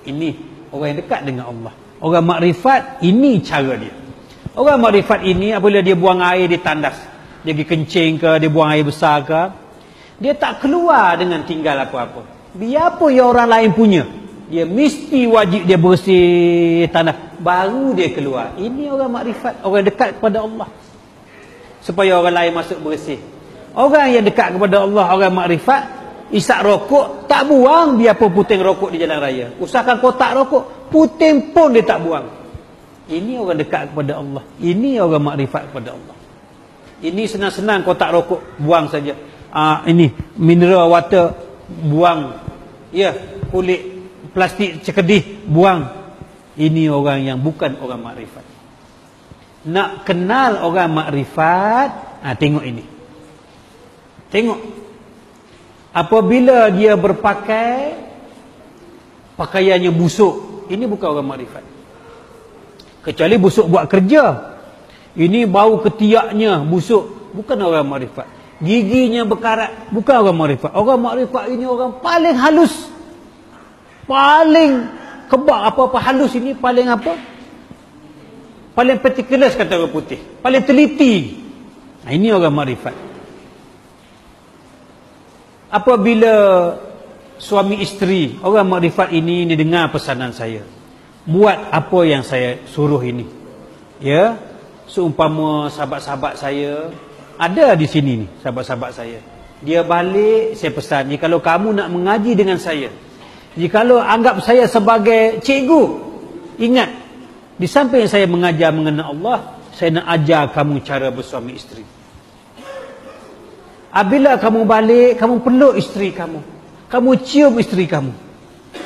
Ini orang yang dekat dengan Allah. Orang makrifat ini cara dia. Orang makrifat ini apabila dia buang air di tandas, dia pergi kencing ke, dia buang air besar ke, dia tak keluar dengan tinggal apa-apa. Biar apa yang orang lain punya, dia mesti wajib dia bersih tandas baru dia keluar. Ini orang makrifat, orang dekat kepada Allah. Supaya orang lain masuk bersih. Orang yang dekat kepada Allah, orang makrifat, isak rokok, tak buang biar apa puting rokok di jalan raya. Usahakan kotak rokok, puting pun dia tak buang. Ini orang dekat kepada Allah. Ini orang makrifat kepada Allah. Ini senang-senang kotak rokok buang saja. Ah ini mineral water buang. Ya, kulit plastik cekedih buang. Ini orang yang bukan orang makrifat. Nak kenal orang makrifat, ah tengok ini. Tengok. Apabila dia berpakai pakaiannya busuk, ini bukan orang makrifat kecuali busuk buat kerja. Ini bau ketiaknya busuk. Bukan orang makrifat. Giginya berkarat bukan orang makrifat. Orang makrifat ini orang paling halus. Paling kebak apa-apa halus ini paling apa? Paling particular kata orang putih. Paling teliti. Nah, ini orang makrifat. Apabila suami isteri orang makrifat ini ini dengar pesanan saya buat apa yang saya suruh ini. Ya seumpama sahabat-sahabat saya ada di sini ni sahabat-sahabat saya. Dia balik saya pesan jika kamu nak mengaji dengan saya jika anggap saya sebagai cikgu ingat di samping saya mengajar mengenai Allah saya nak ajar kamu cara bersuami isteri. Apabila kamu balik kamu peluk isteri kamu. Kamu cium isteri kamu.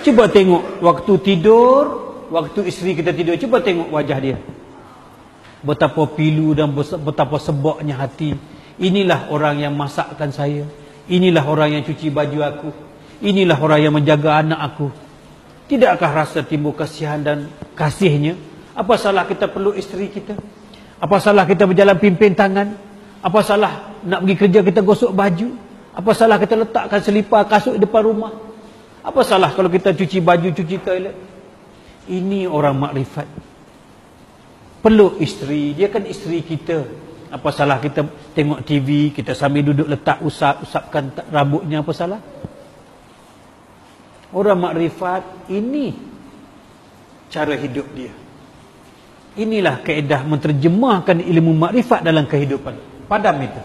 Cuba tengok waktu tidur waktu isteri kita tidur cuba tengok wajah dia. Betapa pilu dan betapa sebabnya hati. Inilah orang yang masakkan saya. Inilah orang yang cuci baju aku. Inilah orang yang menjaga anak aku. Tidakkah rasa timbul kasihan dan kasihnya? Apa salah kita perlu isteri kita? Apa salah kita berjalan pimpin tangan? Apa salah nak pergi kerja kita gosok baju? Apa salah kita letakkan selipar kasut depan rumah? Apa salah kalau kita cuci baju cuci toilet ini orang makrifat. Peluk isteri, dia kan isteri kita. Apa salah kita tengok TV, kita sambil duduk letak usap, usapkan rambutnya apa salah? Orang makrifat ini cara hidup dia. Inilah keedah menterjemahkan ilmu makrifat dalam kehidupan. Padam itu.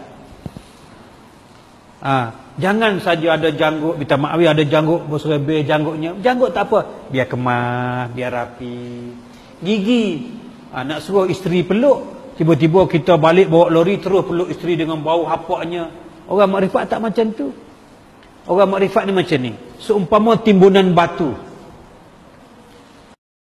Ah, Jangan saja ada janggut, minta maaf ya ada janggut, bos rebe janggutnya. Janggut tak apa, biar kemas, biar rapi. Gigi, ha, nak suruh isteri peluk, tiba-tiba kita balik bawa lori terus peluk isteri dengan bau hapaknya. Orang makrifat tak macam tu. Orang makrifat ni macam ni. Seumpama timbunan batu.